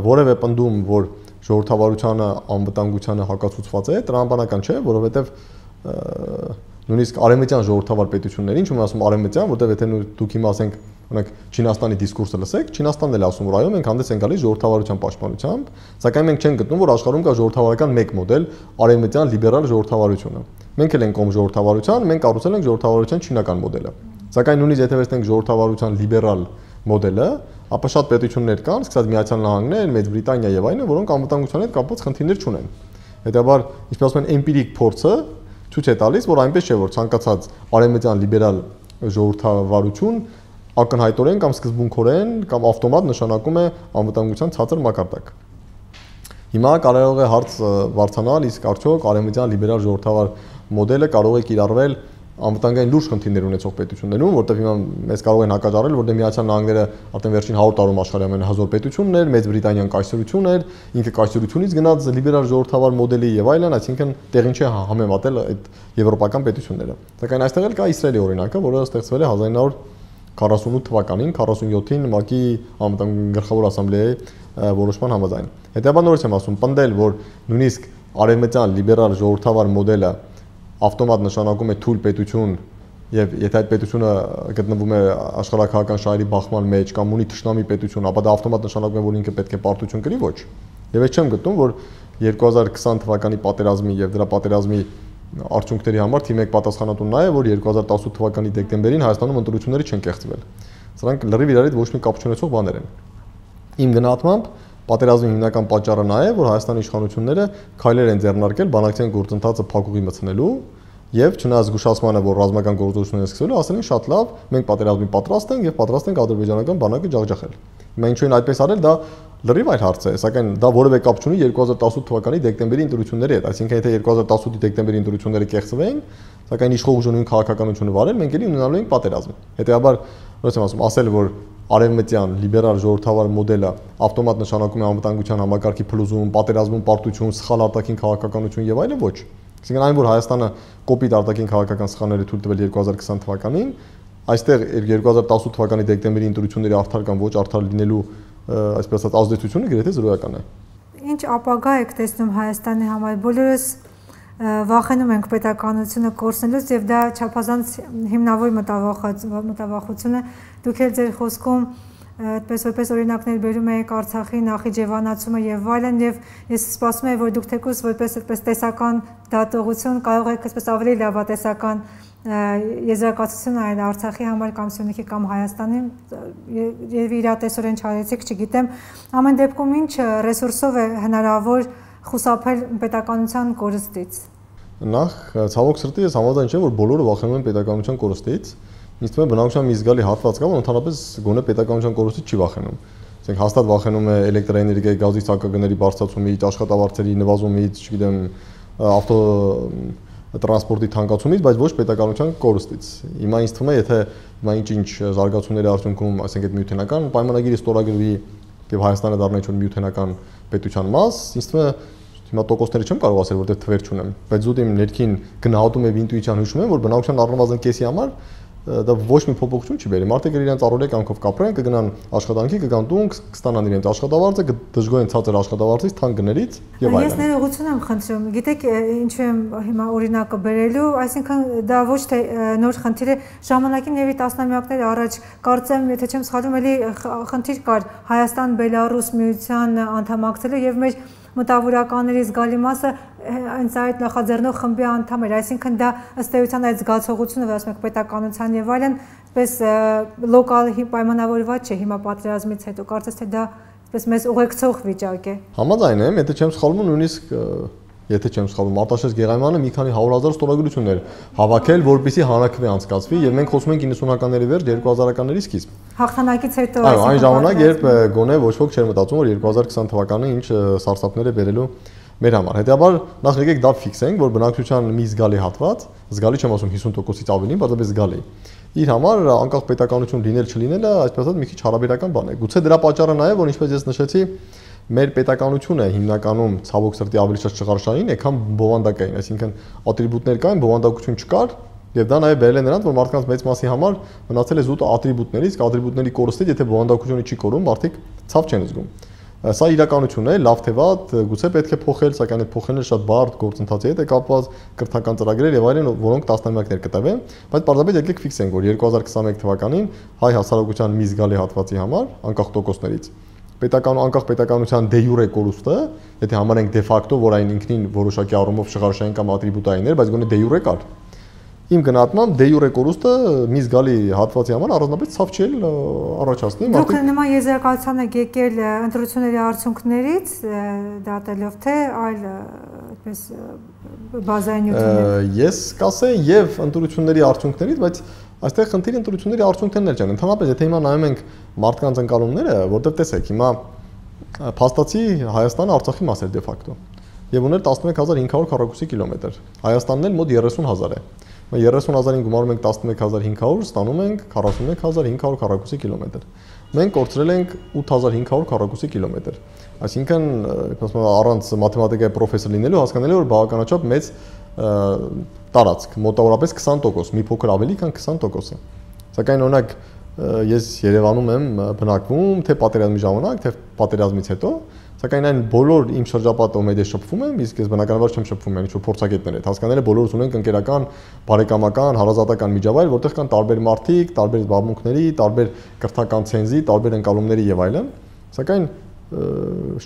S2: որևէ պնդում, որ ժողովրդավարությանը անվտանգությանը հակացուցված է, տրամաբանական չէ, որովհետեւ նույնիսկ արևմտյան ժողովրդավար պետություններին, ինչու՞ եմ ասում արևմտյան, որտեղ եթե դուք հիմա ասենք օրինակ Չինաստանի դիսկուրսը լսեք, Չինաստանն էլ ասում որ այո, մենք հանդես ենք գալիս ժողովրդավարության պաշտպանությամբ, սակայն մենք չենք գտնում, որ աշխարհում կա ժողովրդավարական մեկ մոդել, արևմտյան լիբերալ ժողովրդավարությունը։ Մենք էլ ենք կողմ ժողովրդավարության, մենք կառուցել ենք ժողովրդավարության չինական մոդելը։ Սակայն նույնիսկ եթե վերցնենք ժողովրդավարության լիբերալ մոդելը, ապա շատ պետություններ կան, սկսած Միացյալ Նահանգներ, Մեծ Բրիտանիա եւ այլն, որոնք անվտանգության հետ կապված խնդիրներ չունեն։ Հետաբար, ինչպես ասում են, էմպիրիկ փորձը ցույց է տալիս, որ այնպես չէ, որ ցանկացած արևմտյան լիբերալ ժողովրդավարություն ակնհայտորեն կամ սկզբունքորեն կամ ավտոմատ նշանակում է անվտանգության ցածր մակարդակ։ Հիմա կարող է հարց բարձրանալ, իսկ արդյոք արևմտյան լիբերալ ժողովրդավար մոդելը կարող է կիրառվել անվտանգային լուրջ խնդիրներ ունեցող պետություններում, որտեղ հիմա մեզ կարող են հակաժառել, որտեղ Միացյալ Նահանգները արդեն վերջին 100 տարում աշխարհի ամենահզոր պետությունն էր, Մեծ Բրիտանիան կայսրություն էր, ինքը կայսրությունից գնաց լիբերալ ժողովրդավար մոդելի եւ այլն, այսինքն տեղին չէ համեմատել այդ եվրոպական պետությունները։ Սակայն այստեղ էլ կա Իսրայելի օրինակը, որը ստեղծվել է 1900 48 թվականին 47-ին ՄԱԿ-ի անվտանգ գլխավոր ասամբլեայի որոշման համաձայն։ Հետևաբար նորից եմ ասում, պնդել, որ նույնիսկ արևմտյան լիբերալ ժողովրդավար մոդելը ավտոմատ նշանակում է թույլ պետություն եւ եթե այդ պետությունը գտնվում է աշխարհակահական շահերի բախման մեջ կամ ունի ճշնամի պետություն, ապա դա ավտոմատ նշանակում է, որ ինքը պետք է պարտություն կրի, ոչ։ Եվ ես չեմ գտնում, որ 2020 թվականի պատերազմի եւ դրա պատերազմի արդյունքների համար թիմ 1 պատասխանատուն նա է, որ 2018 թվականի դեկտեմբերին Հայաստանում ընտրությունները չեն կեղծվել։ Սրանք լրիվ իրար հետ ոչ մի կապ չունեցող բաներ են։ Իմ գնահատմամբ պատերազմի հիմնական պատճառը նա է, որ Հայաստանի իշխանությունները քայլեր են ձեռնարկել բանակցային գործընթացը փակուղի մտցնելու եւ չնայած զգուշացմանը, որ ռազմական գործողությունները սկսելու, ասել են շատ լավ, մենք պատերազմի պատրաստ ենք եւ պատրաստ ենք ադրբեջանական բանակը ջախջախել։ Հիմա ինչու են այդպես արել, դա լրիվ այլ հարց է, սակայն դա որևէ կապ չունի 2018 թվականի դեկտեմբերի ընտրությունների հետ, այսինքն եթե 2018-ի դեկտեմբերի ընտրությունները կեղծվեին, սակայն իշխող ուժունին քաղաքականությունը վարել, մենք էլի ունենալու ենք պատերազմ։ Հետեւաբար, ոնց եմ ասում, ասել որ արևմտյան լիբերալ ժողովրդավար մոդելը ավտոմատ նշանակում է անվտանգության համակարգի փլուզում, պատերազմում պարտություն, սխալ արտաքին քաղաքականություն եւ այլն ոչ։ Այսինքն այն որ Հայաստանը կոպիտ արտաքին քաղաքական սխալները թույլ տվել 2020 թվականին, այստեղ 2018 թվականի դեկտեմբերի ընտրությունների արդար կամ ոչ արդար լինելու այսպես ասած ազդեցությունը գրեթե զրոյական է։
S1: Ինչ ապագա եք տեսնում Հայաստանի համար։ Բոլորս վախենում ենք պետականությունը կորցնելուց եւ դա չափազանց հիմնավոր մտավախություն է։ Դուք էլ ձեր խոսքում այդպես որպես օրինակներ բերում եք Արցախի Նախիջևանացումը եւ այլն եւ ես սպասում եմ որ դուք թեկուզ որպես այդպես տեսական դատողություն կարող եք այսպես ավելի լավատեսական եզրակացություն այլ Արցախի համար կամ Սյունիքի կամ Հայաստանի եւ իրատեսորեն չարեցիք, չգիտեմ, ամեն դեպքում ինչ ռեսուրսով է հնարավոր խուսափել պետականության կորստից։
S2: Նախ ցավոք սրտի ես համաձայն չեմ, որ բոլորը վախենում են պետականության կորստից։ Ինձ թվում է բնակչության մի զգալի հատված կա, որ ընդհանրապես գոնե պետականության կորստից չի վախենում։ Ասենք հաստատ վախենում է էլեկտրաէներգիայի գազի ցակագների բարձրացումից, աշխատավարձերի նվազումից, չգիտեմ, ավտո տրանսպորտի թանկացումից, բայց ոչ պետականության կորստից։ Հիմա ինձ թվում է, եթե հիմա ինչ-ինչ զարգացումների արդյունքում, ասենք այդ միութենական պայմանագիրը ստորագրվի եւ Հայաստանը դառնա ինչ-որ միութենական պետության մաս, ինձ թվում է հիմա տոկոսները չեմ կարող ասել, որտեղ թվեր չունեմ, բայց զուտ իմ ներքին գնահատում եւ ինտուիցիան հիշում եմ, որ բնակության առնվազն կեսի համար դա ոչ մի փոփոխություն չի բերի։ Մարդիկ իրենց առօրյա կյանքով կապրեն, կգնան աշխատանքի, կգան տուն, կստանան իրենց աշխատավարձը, կդժգոհեն ցածր աշխատավարձից, թանկ գներից եւ այլն։
S1: Ես ներողություն եմ խնդրում։ Գիտեք, ինչու եմ հիմա օրինակը բերելու, այսինքն դա ոչ թե նոր խնդիր է, ժամանակին եւի տասնամյակներ առաջ կարծեմ, եթե չեմ սխալվում, էլի խնդիր կար Հայաստան-Բելարուս միության անդամակցելու եւ մեր մտավորականների զգալի մասը հենց այդ նախաձեռնող խմբի անդամ էր, այսինքն դա ըստ էության այդ զգացողությունը, որ ասում եք պետականության եւ այլն, այսպես լոկալ պայմանավորված չէ հիմա պատերազմից հետո, կարծես թե դա այսպես մեզ ուղեկցող վիճակ է։
S2: Համաձայն եմ, եթե չեմ սխալվում, նույնիսկ եթե չեմ սխալվում, Արտաշես Գեղայմանը մի քանի 100.000 ստորագրություններ հավաքել, որպիսի հանրակրվի անցկացվի եւ մենք խոսում ենք 90-ականների վերջ 2000-ականների սկիզբ։
S1: Հաղթանակից հետո
S2: Այո, այն ժամանակ, երբ գոնե ոչ ոք չէր մտածում, որ 2020 թվականը ինչ սարսափներ է բերելու մեր համար։ Հետեւաբար նախ եկեք դա ֆիքսենք, որ բնակչության մի զգալի հատված, զգալի չեմ ասում 50%-ից ավելին, բայց դեպի զգալի։ Իր համար անկախ պետականություն լինել չլինելը, այսպես ասած, մի քիչ հարաբերական բան է։ Գուցե դրա պատճառը նա է, որ ինչպես ես նշեցի, մեր պետականությունը հիմնականում ցավոք սրտի ավելի շատ շղարշային է, քան բովանդակային, այսինքն ատրիբուտներ կային, բովանդակություն չկար, Եվ դա նաև բերել է նրանց, որ մարդկանց մեծ մասի համար մնացել է զուտ ատրիբուտներից, ատրիբուտների կորստից, եթե բովանդակությունը չի կորում, մարդիկ ցավ չեն զգում։ Սա իրականություն է, լավ թե վատ, գուցե պետք է փոխել, սակայն այդ փոխելը շատ բարդ գործընթացի հետ է կապված, կրթական ծրագրեր եւ այլն, որոնք տասնամյակներ կտևեն, բայց պարզապես եկեք ֆիքսենք, որ 2021 թվականին հայ հասարակության մի զգալի հատվածի համար, անկախ տոկոսներից, պետական անկախ պետականության դե յուրե կորուստը, եթե համարենք դե ֆակտո, որ այն ինքնին որոշակի առումով շղարշային կամ ատրիբուտային էր, բայց գոնե դե յուրե կար, իմ գնահատմամբ դե յուրե կորուստը մի զգալի հատվածի համար առանձնապես ցավ չէ առաջացնի
S1: մարդիկ Դուք նման եզրակացության եք եկել ընտրությունների արդյունքներից դատելով թե այլ այդպես բազային նյութերից
S2: Ես կասեի եւ ընտրությունների արդյունքներից բայց այստեղ խնդիրը ընտրությունների արդյունքներն էլ չեն ընդհանրապես եթե հիմա նայում ենք մարդկանց ընկալումները որտեվ տեսեք հիմա փաստացի Հայաստանը Արցախի մաս էր դե ֆակտո եւ ուներ 11500 քառակուսի կիլոմետր Հայաստանն էլ մոտ 30000 է 30000-ին գումարում ենք 11500, ստանում ենք 41500 քառակուսի կիլոմետր։ Մենք կորցրել ենք 8500 քառակուսի կիլոմետր։ Այսինքն, ասում առանց մաթեմատիկայի պրոֆեսոր լինելու հասկանալի որ բավականաչափ մեծ տարածք, մոտավորապես 20%, մի փոքր ավելի, քան 20%-ը։ Սակայն օրինակ ես Երևանում եմ բնակվում թե պատերազմի ժամանակ, թե պատերազմից հետո, Սակայն այն բոլոր իմ շրջապատը ում հետ շփվում եմ, իսկ ես բնականաբար չեմ շփվում այն ինչ-որ փորձագետներ հետ։ Հասկանալի է բոլորս ունենք ընկերական, բարեկամական, հարազատական միջավայր, որտեղ կան տարբեր մարդիկ, տարբեր զբաղմունքների, տարբեր կրթական ցենզի, տարբեր ընկալումների եւ այլն։ Սակայն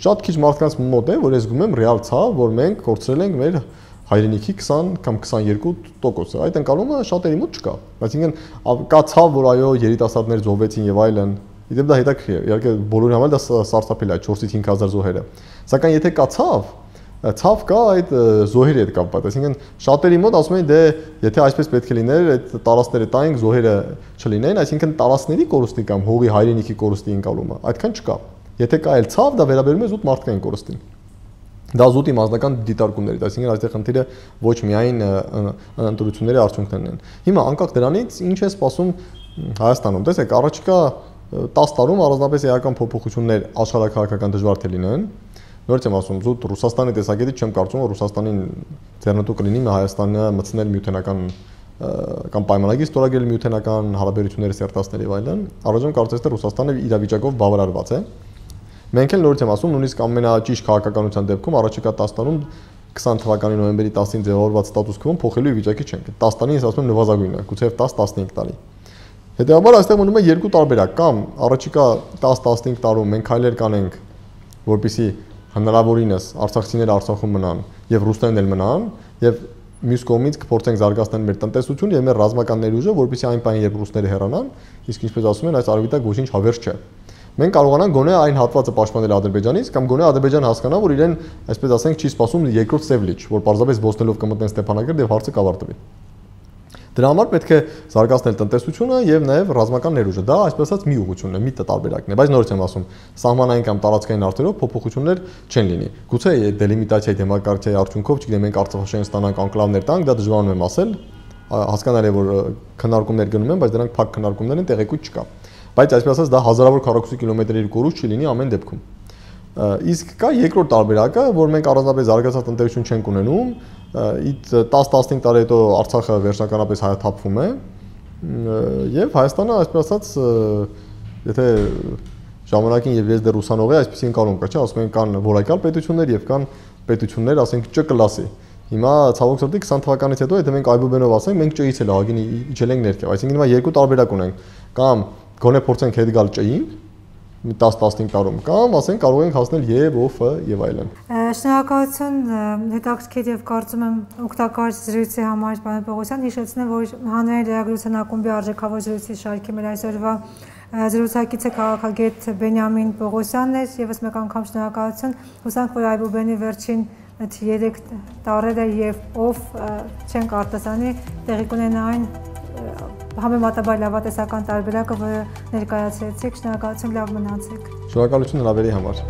S2: շատ քիչ մարդկանց մոտ է, որ ես զգում եմ ռեալ ցավ, որ մենք կորցրել ենք մեր հայրենիքի 20 կամ 22%-ը։ Այդ ընկալումը շատերի մոտ չկա։ Այսինքն կա ցավ, որ այո, երիտասարդներ զոհվեցին եւ այլն, Իդեպ դա հետաքրքիր է։ Իհարկե բոլորի համար դա սարսափել է 4-ից 5000 զոհերը։ Սակայն եթե կա ցավ, ցավ կա այդ զոհերի հետ կապված։ Այսինքն շատերի մոտ ասում են դե եթե այսպես պետք է լիներ, այդ տարածքները տայինք զոհերը չլինեն, այսինքն տարածքների կորուստի կամ հողի հայրենիքի կորուստի ընկալումը, այդքան չկա։ Եթե կա այլ ցավ, դա վերաբերում է զուտ մարդկային կորուստին։ Դա զուտի մասնական դիտարկումներից, այսինքն այստեղ խնդիրը ոչ միայն ընտրությունների արդյունքներն են։ Հիմա անկախ դրանից ինչ է սպասում Հայաստանում։ Տեսեք, առաջիկա 10 տարում առանձնապես էական փոփոխություններ աշխարհակահաղական դժվար թե լինեն։ Նորից եմ ասում, զուտ Ռուսաստանի տեսակետից չեմ կարծում, որ Ռուսաստանին ձեռնտու կլինի Հայաստանը մտցնել միութենական կամ պայմանագիր ստորագրել միութենական հարաբերությունները սերտացնել եւ այլն։ Առաջում կարծես թե Ռուսաստանը իրավիճակով բավարարված է։ Մենք էլ նորից եմ ասում, նույնիսկ ամենաճիշտ քաղաքականության դեպքում առաջիկա 10 տարում 20 թվականի նոյեմբերի 10-ին ձևավորված ստատուս քվոն փոխելու վիճակի չենք։ 10 տարին ես ասում եմ նվազագույնը, գուցե 10-15 տարի։ Հետևաբար այստեղ մնում է երկու տարբերակ, կամ առաջիկա 10-15 տարում մենք քայլեր կանենք, որպիսի հնարավորինս արցախցիները Արցախում մնան եւ ռուսներն էլ մնան եւ մյուս կողմից կփորձենք զարգացնել մեր տնտեսությունը եւ մեր ռազմական ներուժը, որպեսզի այն բանը երբ ռուսները հեռանան, իսկ ինչպես ասում են, այս արևիտակ ոչինչ հավերժ չէ։ Մենք կարողանանք գոնե այն հատվածը պաշտպանել Ադրբեջանից կամ գոնե Ադրբեջանը հասկանա, որ իրեն, այսպես ասենք, չի սպասում երկրորդ Սևլիչ, որ պարզապես Բոսնելով կմտնեն Ստեփանագերդ եւ հարցը կավարտվի։ Դրա համար պետք է զարգացնել տնտեսությունը եւ նաեւ ռազմական ներուժը։ Դա այսպես ասած մի ուղղությունն է, մի տարբերակն է, բայց նորից եմ ասում, սահմանային կամ տարածքային արտերով փոփոխություններ չեն լինի։ Գուցե դելիմիտացիայի դեմոկրատիայի արդյունքով, չգիտեմ, մենք Արցախաշեն ստանանք անկլավներ տանք, դա դժվարանում եմ ասել, հասկանալի է որ քննարկումներ գնում են, բայց դրանք փակ քննարկումներ են, տեղեկույթ չկա։ Բայց այսպես ասած դա հազարավոր քառակուսի կիլոմետրերի կորուստ չի լինի ամեն դեպքում։ Իսկ կա երկրորդ տարբերակը, որ մենք առանձնապես զարգացած տնտեսություն չենք ունենում, իդ 10-15 տարի հետո Արցախը վերջնականապես հայաթափվում է եւ Հայաստանը այսպես ասած եթե ժամանակին եւ ես դեռ ուսանող եմ, այսպեսի ընկալում կա, չէ՞, ասում են կան որակյալ պետություններ եւ կան պետություններ, ասենք Չ կլասի։ Հիմա ցավոք սրտի 20 թվականից հետո եթե մենք այբուբենով ասենք, մենք Չ-ից էլ ահագին իջել ենք ներքև։ Այսինքն հիմա երկու տարբերակ ունենք։ Կամ գոնե փորձենք հետ գալ Չ-ին, 10-15 տարում կամ ասենք կարող ենք հասնել եւ ով-ը եւ այլն։
S1: Շնորհակալություն հետաքրքիր եւ կարծում եմ օգտակար զրույցի համար պարոն Պողոսյան հիշեցնեմ որ հանրային լրագրության ակումբի արժեքավոր զրույցի շարքի մեր այսօրվա զրուցակիցը քաղաքագետ Բենյամին Պողոսյանն էր եւս մեկ անգամ շնորհակալություն հուսանք որ Այբուբենի վերջին 3 տարերը եւ ով չենք արտասանի տեղի կունենային համեմատաբար լավատեսական տարբերակը, որը ներկայացրեցիք։ Շնորհակալություն, լավ մնացեք։
S2: Շնորհակալություն հրավերի համար։